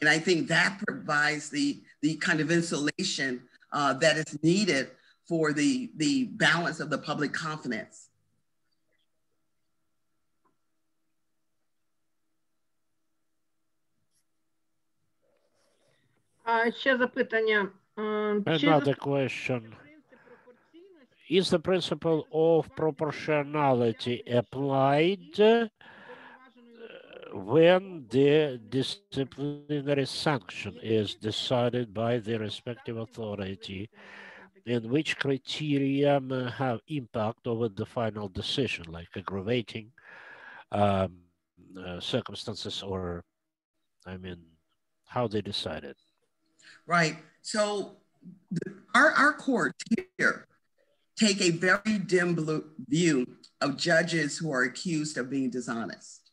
And I think that provides the, the kind of insulation uh, that is needed for the, the balance of the public confidence. А ще запитання. Another question. Is the principle of proportionality applied uh, when the disciplinary sanction is decided by the respective authority and which criteria have impact over the final decision, like aggravating um, uh, circumstances or, I mean, how they decided? Right. So the, our, our court here take a very dim blue view of judges who are accused of being dishonest,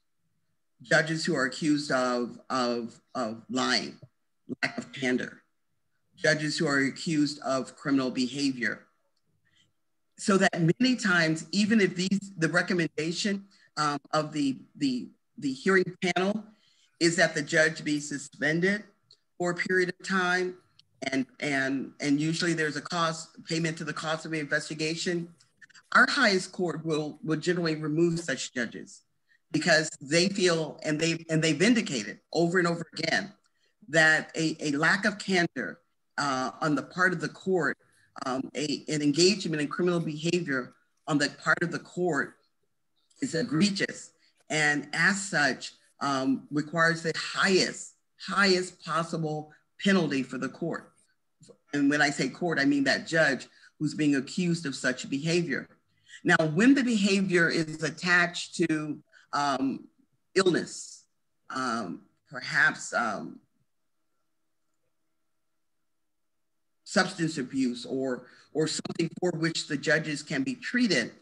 judges who are accused of, of, of lying, lack of candor, judges who are accused of criminal behavior. So that many times, even if these the recommendation um, of the, the, the hearing panel is that the judge be suspended for a period of time and and and usually there's a cost payment to the cost of the investigation. Our highest court will will generally remove such judges because they feel and they and they've indicated over and over again that a, a lack of candor uh, on the part of the court um, a, an engagement in criminal behavior on the part of the court is egregious. And as such um, requires the highest highest possible penalty for the court. And when I say court, I mean that judge who's being accused of such behavior. Now, when the behavior is attached to um, illness, um, perhaps um, substance abuse or, or something for which the judges can be treated,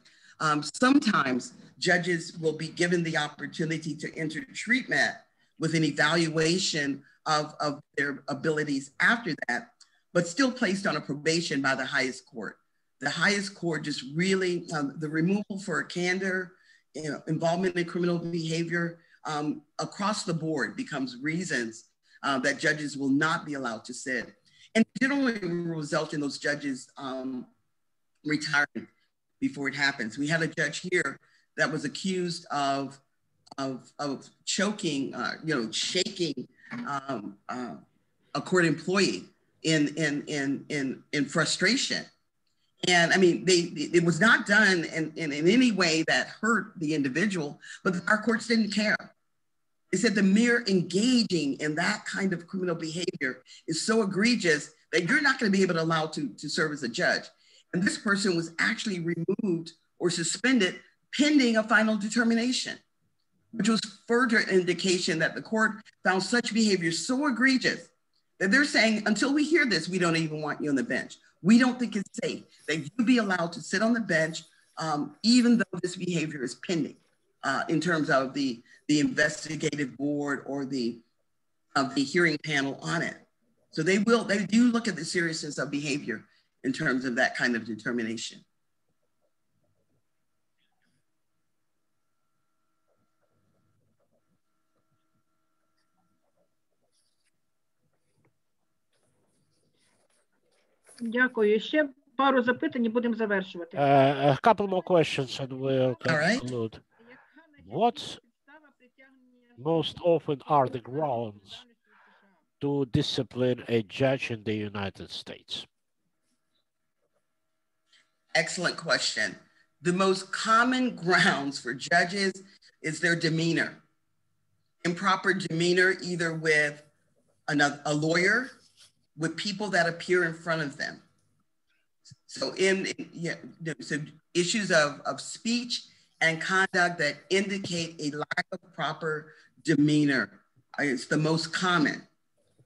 um, sometimes judges will be given the opportunity to enter treatment with an evaluation of, of their abilities after that, but still placed on a probation by the highest court. The highest court just really, um, the removal for a candor, you know, involvement in criminal behavior um, across the board becomes reasons uh, that judges will not be allowed to sit. And generally result in those judges um, retiring before it happens. We had a judge here that was accused of, of, of choking, uh, you know, shaking um, uh, a court employee in, in, in, in, in frustration. And I mean, they, it was not done in, in, in any way that hurt the individual, but our courts didn't care. They said the mere engaging in that kind of criminal behavior is so egregious that you're not going to be able to allow to, to serve as a judge. And this person was actually removed or suspended pending a final determination which was further indication that the court found such behavior so egregious that they're saying, until we hear this, we don't even want you on the bench. We don't think it's safe that you be allowed to sit on the bench, um, even though this behavior is pending uh, in terms of the, the investigative board or the, of the hearing panel on it. So they will, they do look at the seriousness of behavior in terms of that kind of determination. Дякую. Ще пару запитань і будемо завершувати. Uh, a couple more questions and we'll All right. conclude. What most often are the grounds to discipline a judge in the United States? Excellent question. The most common grounds for judges is their demeanor. Improper demeanor, either with another, a lawyer with people that appear in front of them. So in, in yeah, so issues of, of speech and conduct that indicate a lack of proper demeanor is the most common.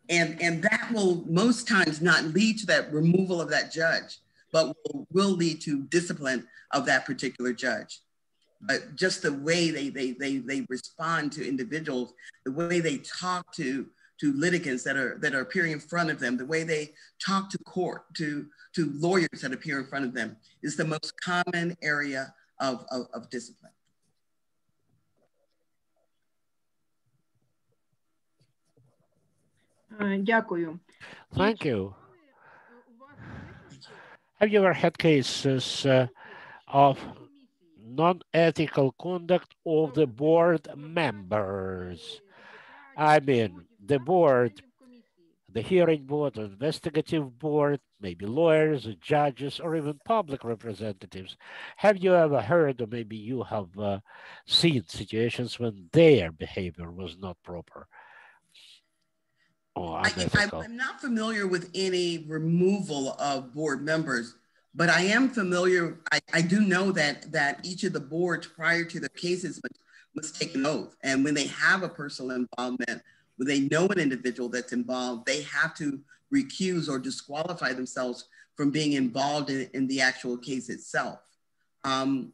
And, and that will most times not lead to that removal of that judge, but will, will lead to discipline of that particular judge. but just the way they, they, they, they respond to individuals, the way they talk to, to litigants that are, that are appearing in front of them, the way they talk to court, to, to lawyers that appear in front of them is the most common area of, of, of discipline. Е, Дякую. Thank you. Have you ever had cases uh, of non-ethical conduct of the board members? I mean, the board, the hearing board, or investigative board, maybe lawyers, or judges, or even public representatives. Have you ever heard, or maybe you have uh, seen situations when their behavior was not proper? I, am not familiar with any removal of board members, but I am familiar. I, I do know that that each of the boards prior to the cases must, must take an oath, and when they have a personal involvement, when they know an individual that's involved, they have to recuse or disqualify themselves from being involved in, in the actual case itself. Um,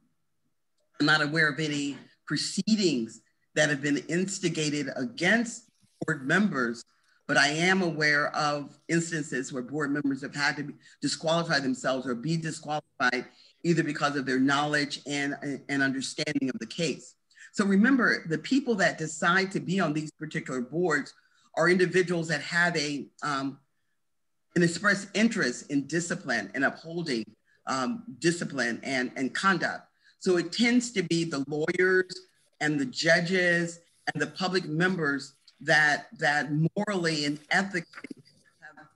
I'm not aware of any proceedings that have been instigated against board members but I am aware of instances where board members have had to disqualify themselves or be disqualified either because of their knowledge and, and understanding of the case. So remember, the people that decide to be on these particular boards are individuals that have a um, an express interest in discipline and upholding um, discipline and, and conduct. So it tends to be the lawyers and the judges and the public members that that morally and ethically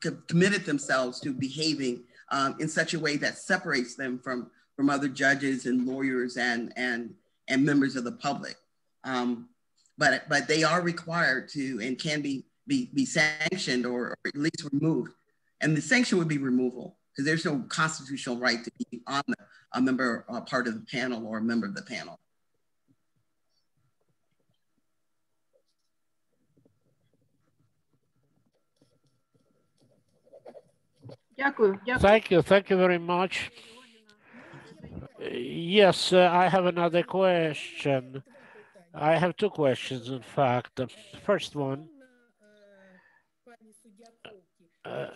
have committed themselves to behaving um, in such a way that separates them from from other judges and lawyers and and and members of the public. Um, but, but they are required to and can be, be, be sanctioned or, or at least removed. And the sanction would be removal because there's no constitutional right to be on the, a member, a part of the panel or a member of the panel. Thank you. Thank you very much. Yes, uh, I have another question. I have two questions, in fact. The first one, uh,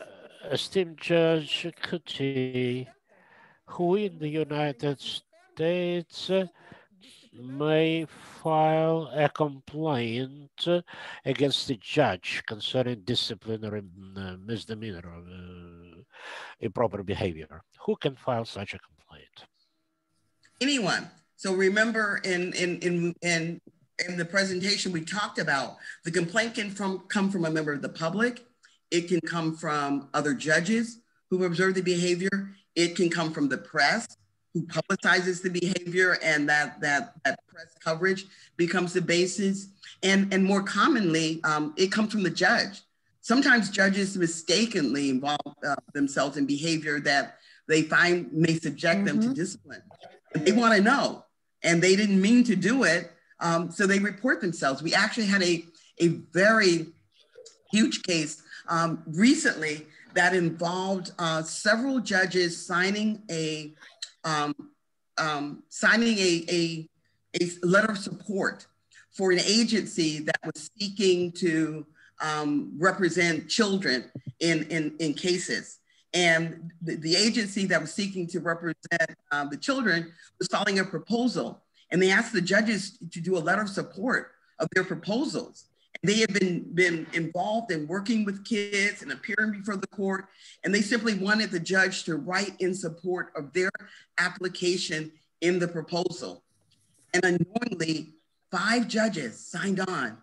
esteemed Judge Kotey, who in the United States may file a complaint against the judge concerning disciplinary uh, misdemeanor or uh, improper behavior. Who can file such a complaint? Anyone. So remember in in in in in the presentation we talked about the complaint can from come from a member of the public. It can come from other judges who observe the behavior. It can come from the press who publicizes the behavior and that that that press coverage becomes the basis. And and more commonly, um, it comes from the judge. Sometimes judges mistakenly involve uh, themselves in behavior that they find may subject them to discipline. They want to know, and they didn't mean to do it, um, so they report themselves. We actually had a a very huge case um, recently that involved uh, several judges signing a um, um, signing a, a, a letter of support for an agency that was seeking to um, represent children in, in, in cases. And the, the agency that was seeking to represent um, the children was filing a proposal. And they asked the judges to do a letter of support of their proposals. And they had been, been involved in working with kids and appearing before the court, and they simply wanted the judge to write in support of their application in the proposal. And unknowingly, five judges signed on,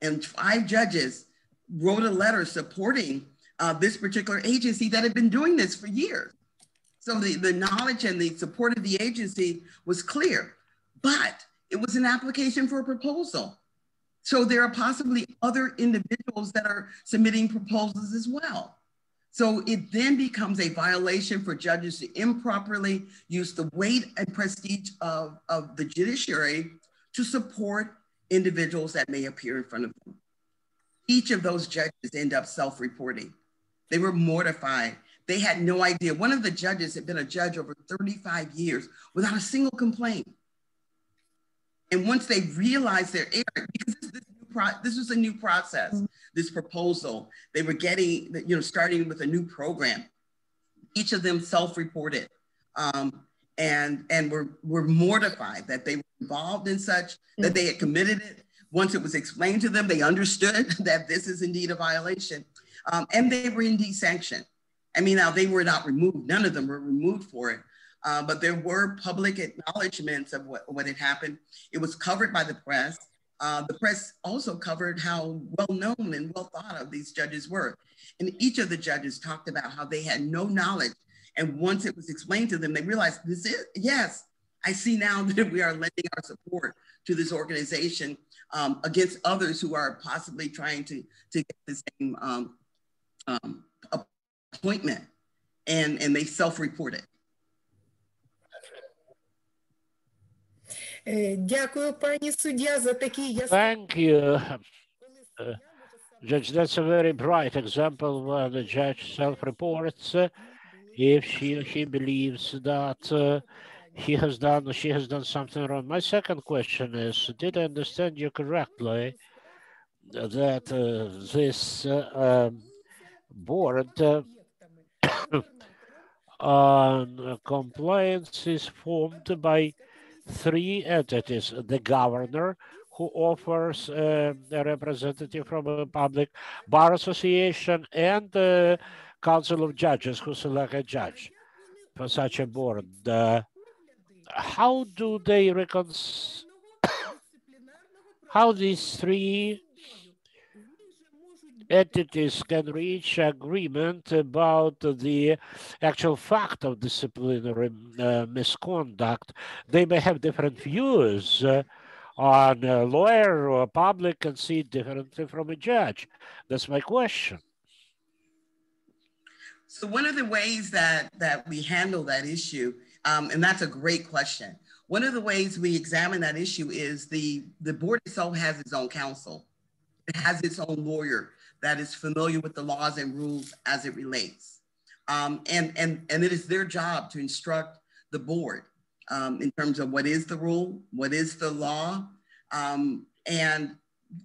and five judges wrote a letter supporting uh, this particular agency that had been doing this for years. So the, the knowledge and the support of the agency was clear, but it was an application for a proposal. So there are possibly other individuals that are submitting proposals as well. So it then becomes a violation for judges to improperly use the weight and prestige of, of the judiciary to support individuals that may appear in front of them. Each of those judges end up self-reporting. They were mortified. They had no idea. One of the judges had been a judge over 35 years without a single complaint. And once they realized their error, because this, this, pro- this was a new process, this proposal, they were getting, you know, starting with a new program. Each of them self-reported um, and and were were mortified that they were involved in such that they had committed it. Once it was explained to them, they understood that this is indeed a violation, um, and they were indeed sanctioned. I mean, now they were not removed; none of them were removed for it, uh, but there were public acknowledgments of what, what had happened. It was covered by the press. Uh, the press also covered how well known and well thought of these judges were. And each of the judges talked about how they had no knowledge. And once it was explained to them, they realized this is, yes, I see now that we are lending our support to this organization um, against others who are possibly trying to, to get the same um, um, appointment. And, and they self-reported. Е, Дякую, пані суддя, за такий яскравий Thank you, uh, Judge. That's a very bright example where the judge self-reports uh, if she or he believes that uh, he has done or she has done something wrong. My second question is, did I understand you correctly that uh, this uh, um, board uh, on compliance is formed by three entities, the governor, who offers uh, a representative from a public bar association and the council of judges who select a judge for such a board. Uh, how do they reconcile, how these three entities can reach agreement about the actual fact of disciplinary uh, misconduct. They may have different views uh, on a lawyer or a public can see it differently from a judge. That's my question. So one of the ways that that we handle that issue, um, and that's a great question. One of the ways we examine that issue is the the board itself has its own counsel. It has its own lawyer that is familiar with the laws and rules as it relates. Um, and, and, and it is their job to instruct the board um, in terms of what is the rule, what is the law. Um, and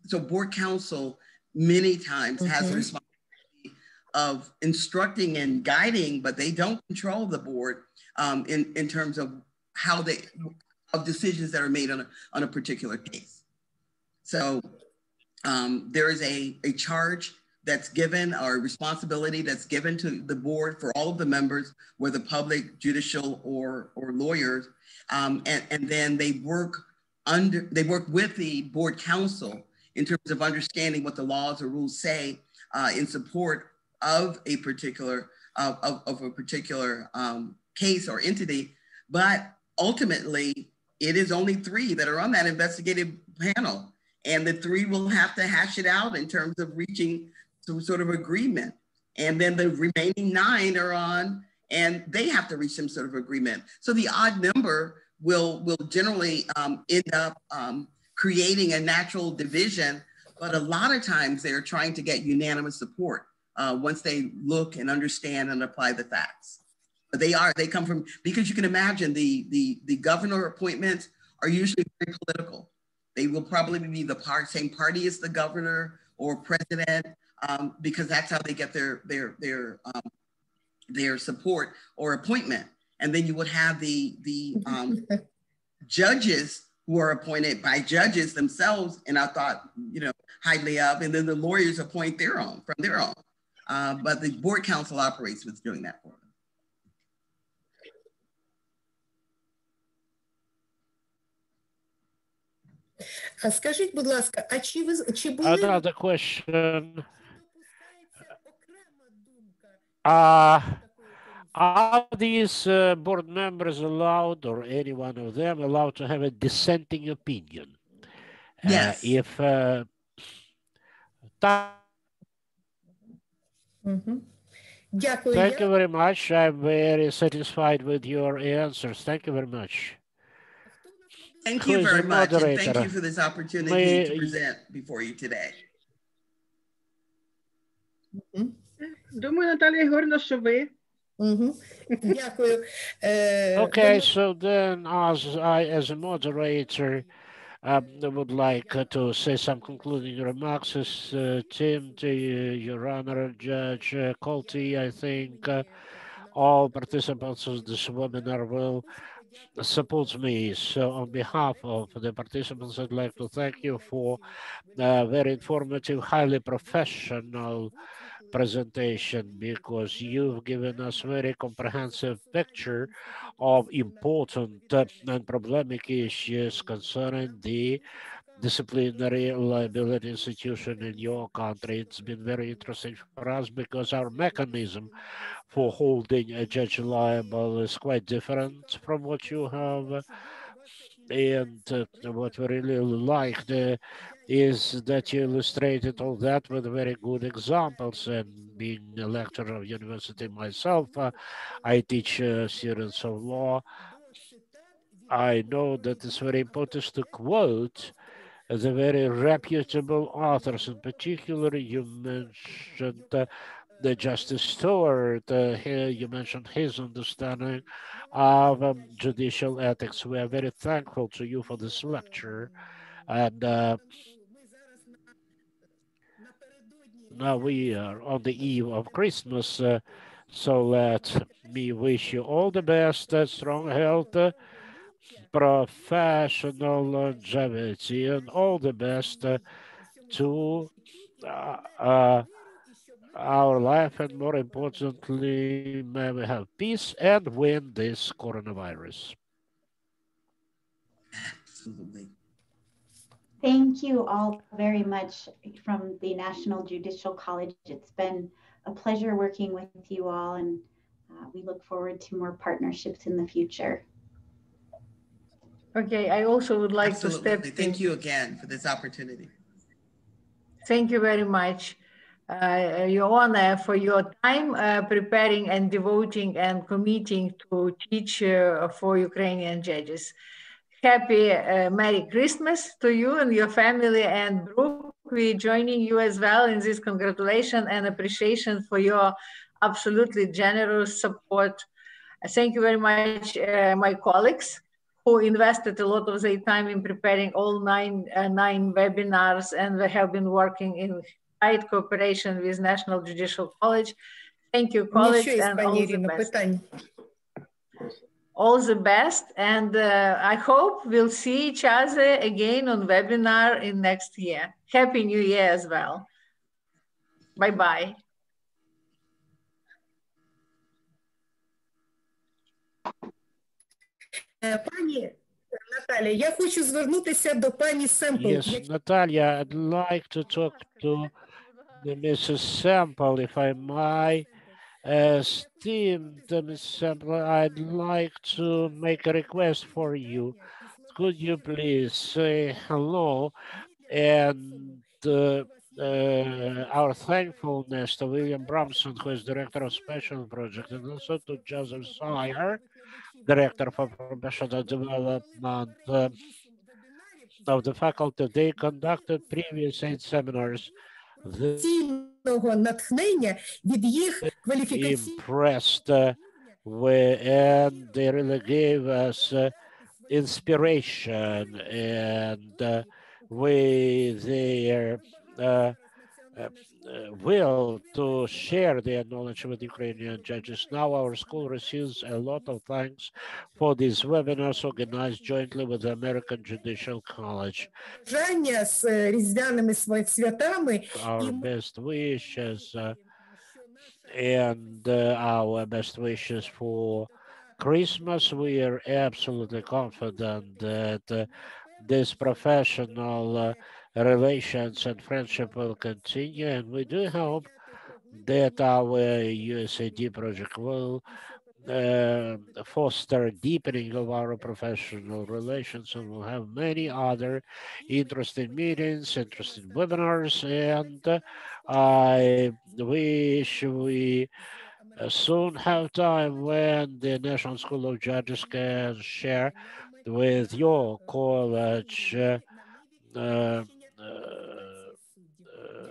so board counsel many times mm-hmm. has the responsibility of instructing and guiding, but they don't control the board um, in, in terms of how they, of decisions that are made on a, on a particular case. So um, there is a, a charge that's given or responsibility that's given to the board for all of the members, whether public, judicial, or, or lawyers. Um, and, and then they work under, they work with the board counsel in terms of understanding what the laws or rules say uh, in support of a particular, uh, of, of a particular um, case or entity. But ultimately, it is only three that are on that investigative panel and the three will have to hash it out in terms of reaching some sort of agreement. And then the remaining nine are on and they have to reach some sort of agreement. So the odd number will, will generally um, end up um, creating a natural division, but a lot of times they're trying to get unanimous support uh, once they look and understand and apply the facts. But they are, they come from, because you can imagine the, the, the governor appointments are usually very political. They will probably be the part, same party as the governor or president, um, because that's how they get their their their um, their support or appointment. And then you would have the the um, judges who are appointed by judges themselves, and I thought you know highly of, and then the lawyers appoint their own from their own. Uh, but the board counsel operates with doing that for them. А скажіть, будь ласка, а чи ви чи були Another question. Uh, are these uh, board members allowed, or any one of them, allowed to have a dissenting opinion? Yes. Uh, if uh, Мгм. Дякую. thank Я- you very much. I'm very satisfied with your answers. Thank you very much. Thank you very much, and thank you for this opportunity May, to present before you today. Mm-hmm. Uh, okay, so then as I, as a moderator, um, I would like to say some concluding remarks. As, uh, Tim, to Your Honor, Judge uh, Kotey, I think uh, all participants of this webinar will support me. So on behalf of the participants, I'd like to thank you for a very informative, highly professional presentation because you've given us very comprehensive picture of important and problematic issues concerning the disciplinary liability institution in your country. It's been very interesting for us because our mechanism for holding a judge liable is quite different from what you have. And uh, what we really liked uh, is that you illustrated all that with very good examples. And being a lecturer of university myself, uh, I teach uh, students of law. I know that it's very important to quote the very reputable authors. In particular, you mentioned uh, the Justice Stewart. Uh, here you mentioned his understanding of um, judicial ethics. We are very thankful to you for this lecture. And uh, now we are on the eve of Christmas. Uh, so let me wish you all the best, uh, strong health, uh, professional longevity, and all the best uh, to uh, uh, our life. And more importantly, may we have peace and win this coronavirus. Absolutely. Thank you all very much from the National Judicial College. It's been a pleasure working with you all, and uh, we look forward to more partnerships in the future. Okay, I also would like to step Absolutely. Thank you again for this opportunity. Thank you very much, uh, Your Honor, for your time uh, preparing and devoting and committing to teach uh, for Ukrainian judges. Happy uh, Merry Christmas to you and your family and Brooke. We joining you as well in this congratulation and appreciation for your absolutely generous support. Thank you very much, uh, my colleagues who invested a lot of their time in preparing all nine, uh, nine webinars and they have been working in tight cooperation with National Judicial College. Thank you, college, and all the best. All the best, and uh, I hope we'll see each other again on webinar in next year. Happy New Year as well. Bye-bye. Е, Пані Наталя, я хочу звернутися до пані Семпл. Yes, Natalia, I'd like to talk to the Mrs. Sample, if I might. Esteemed Ms. Sample, I'd like to make a request for you. Could you please say hello and uh, uh, our thankfulness to William Bramson, who is Director of Special Project, and also to Joseph Sire, director for professional development uh, of the faculty. They conducted previous eight seminars. Impressed uh, and they really gave us uh, inspiration and uh, with their uh, will to share their knowledge with Ukrainian judges. Now our school receives a lot of thanks for these webinars organized jointly with the American Judicial College. Our best wishes uh, and uh, our best wishes for Christmas. We are absolutely confident that uh, this professional uh, relations and friendship will continue, and we do hope that our USAID project will uh, foster deepening of our professional relations and we'll have many other interesting meetings, interesting webinars, and I wish we soon have time when the National School of Judges can share with your college uh,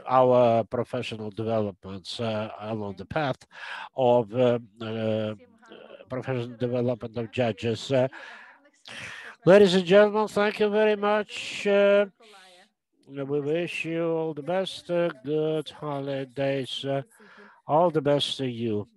our professional developments uh, along the path of uh, uh, professional development of judges. Uh, Ladies and gentlemen, thank you very much. Uh, we wish you all the best, uh, good holidays. Uh, all the best to you.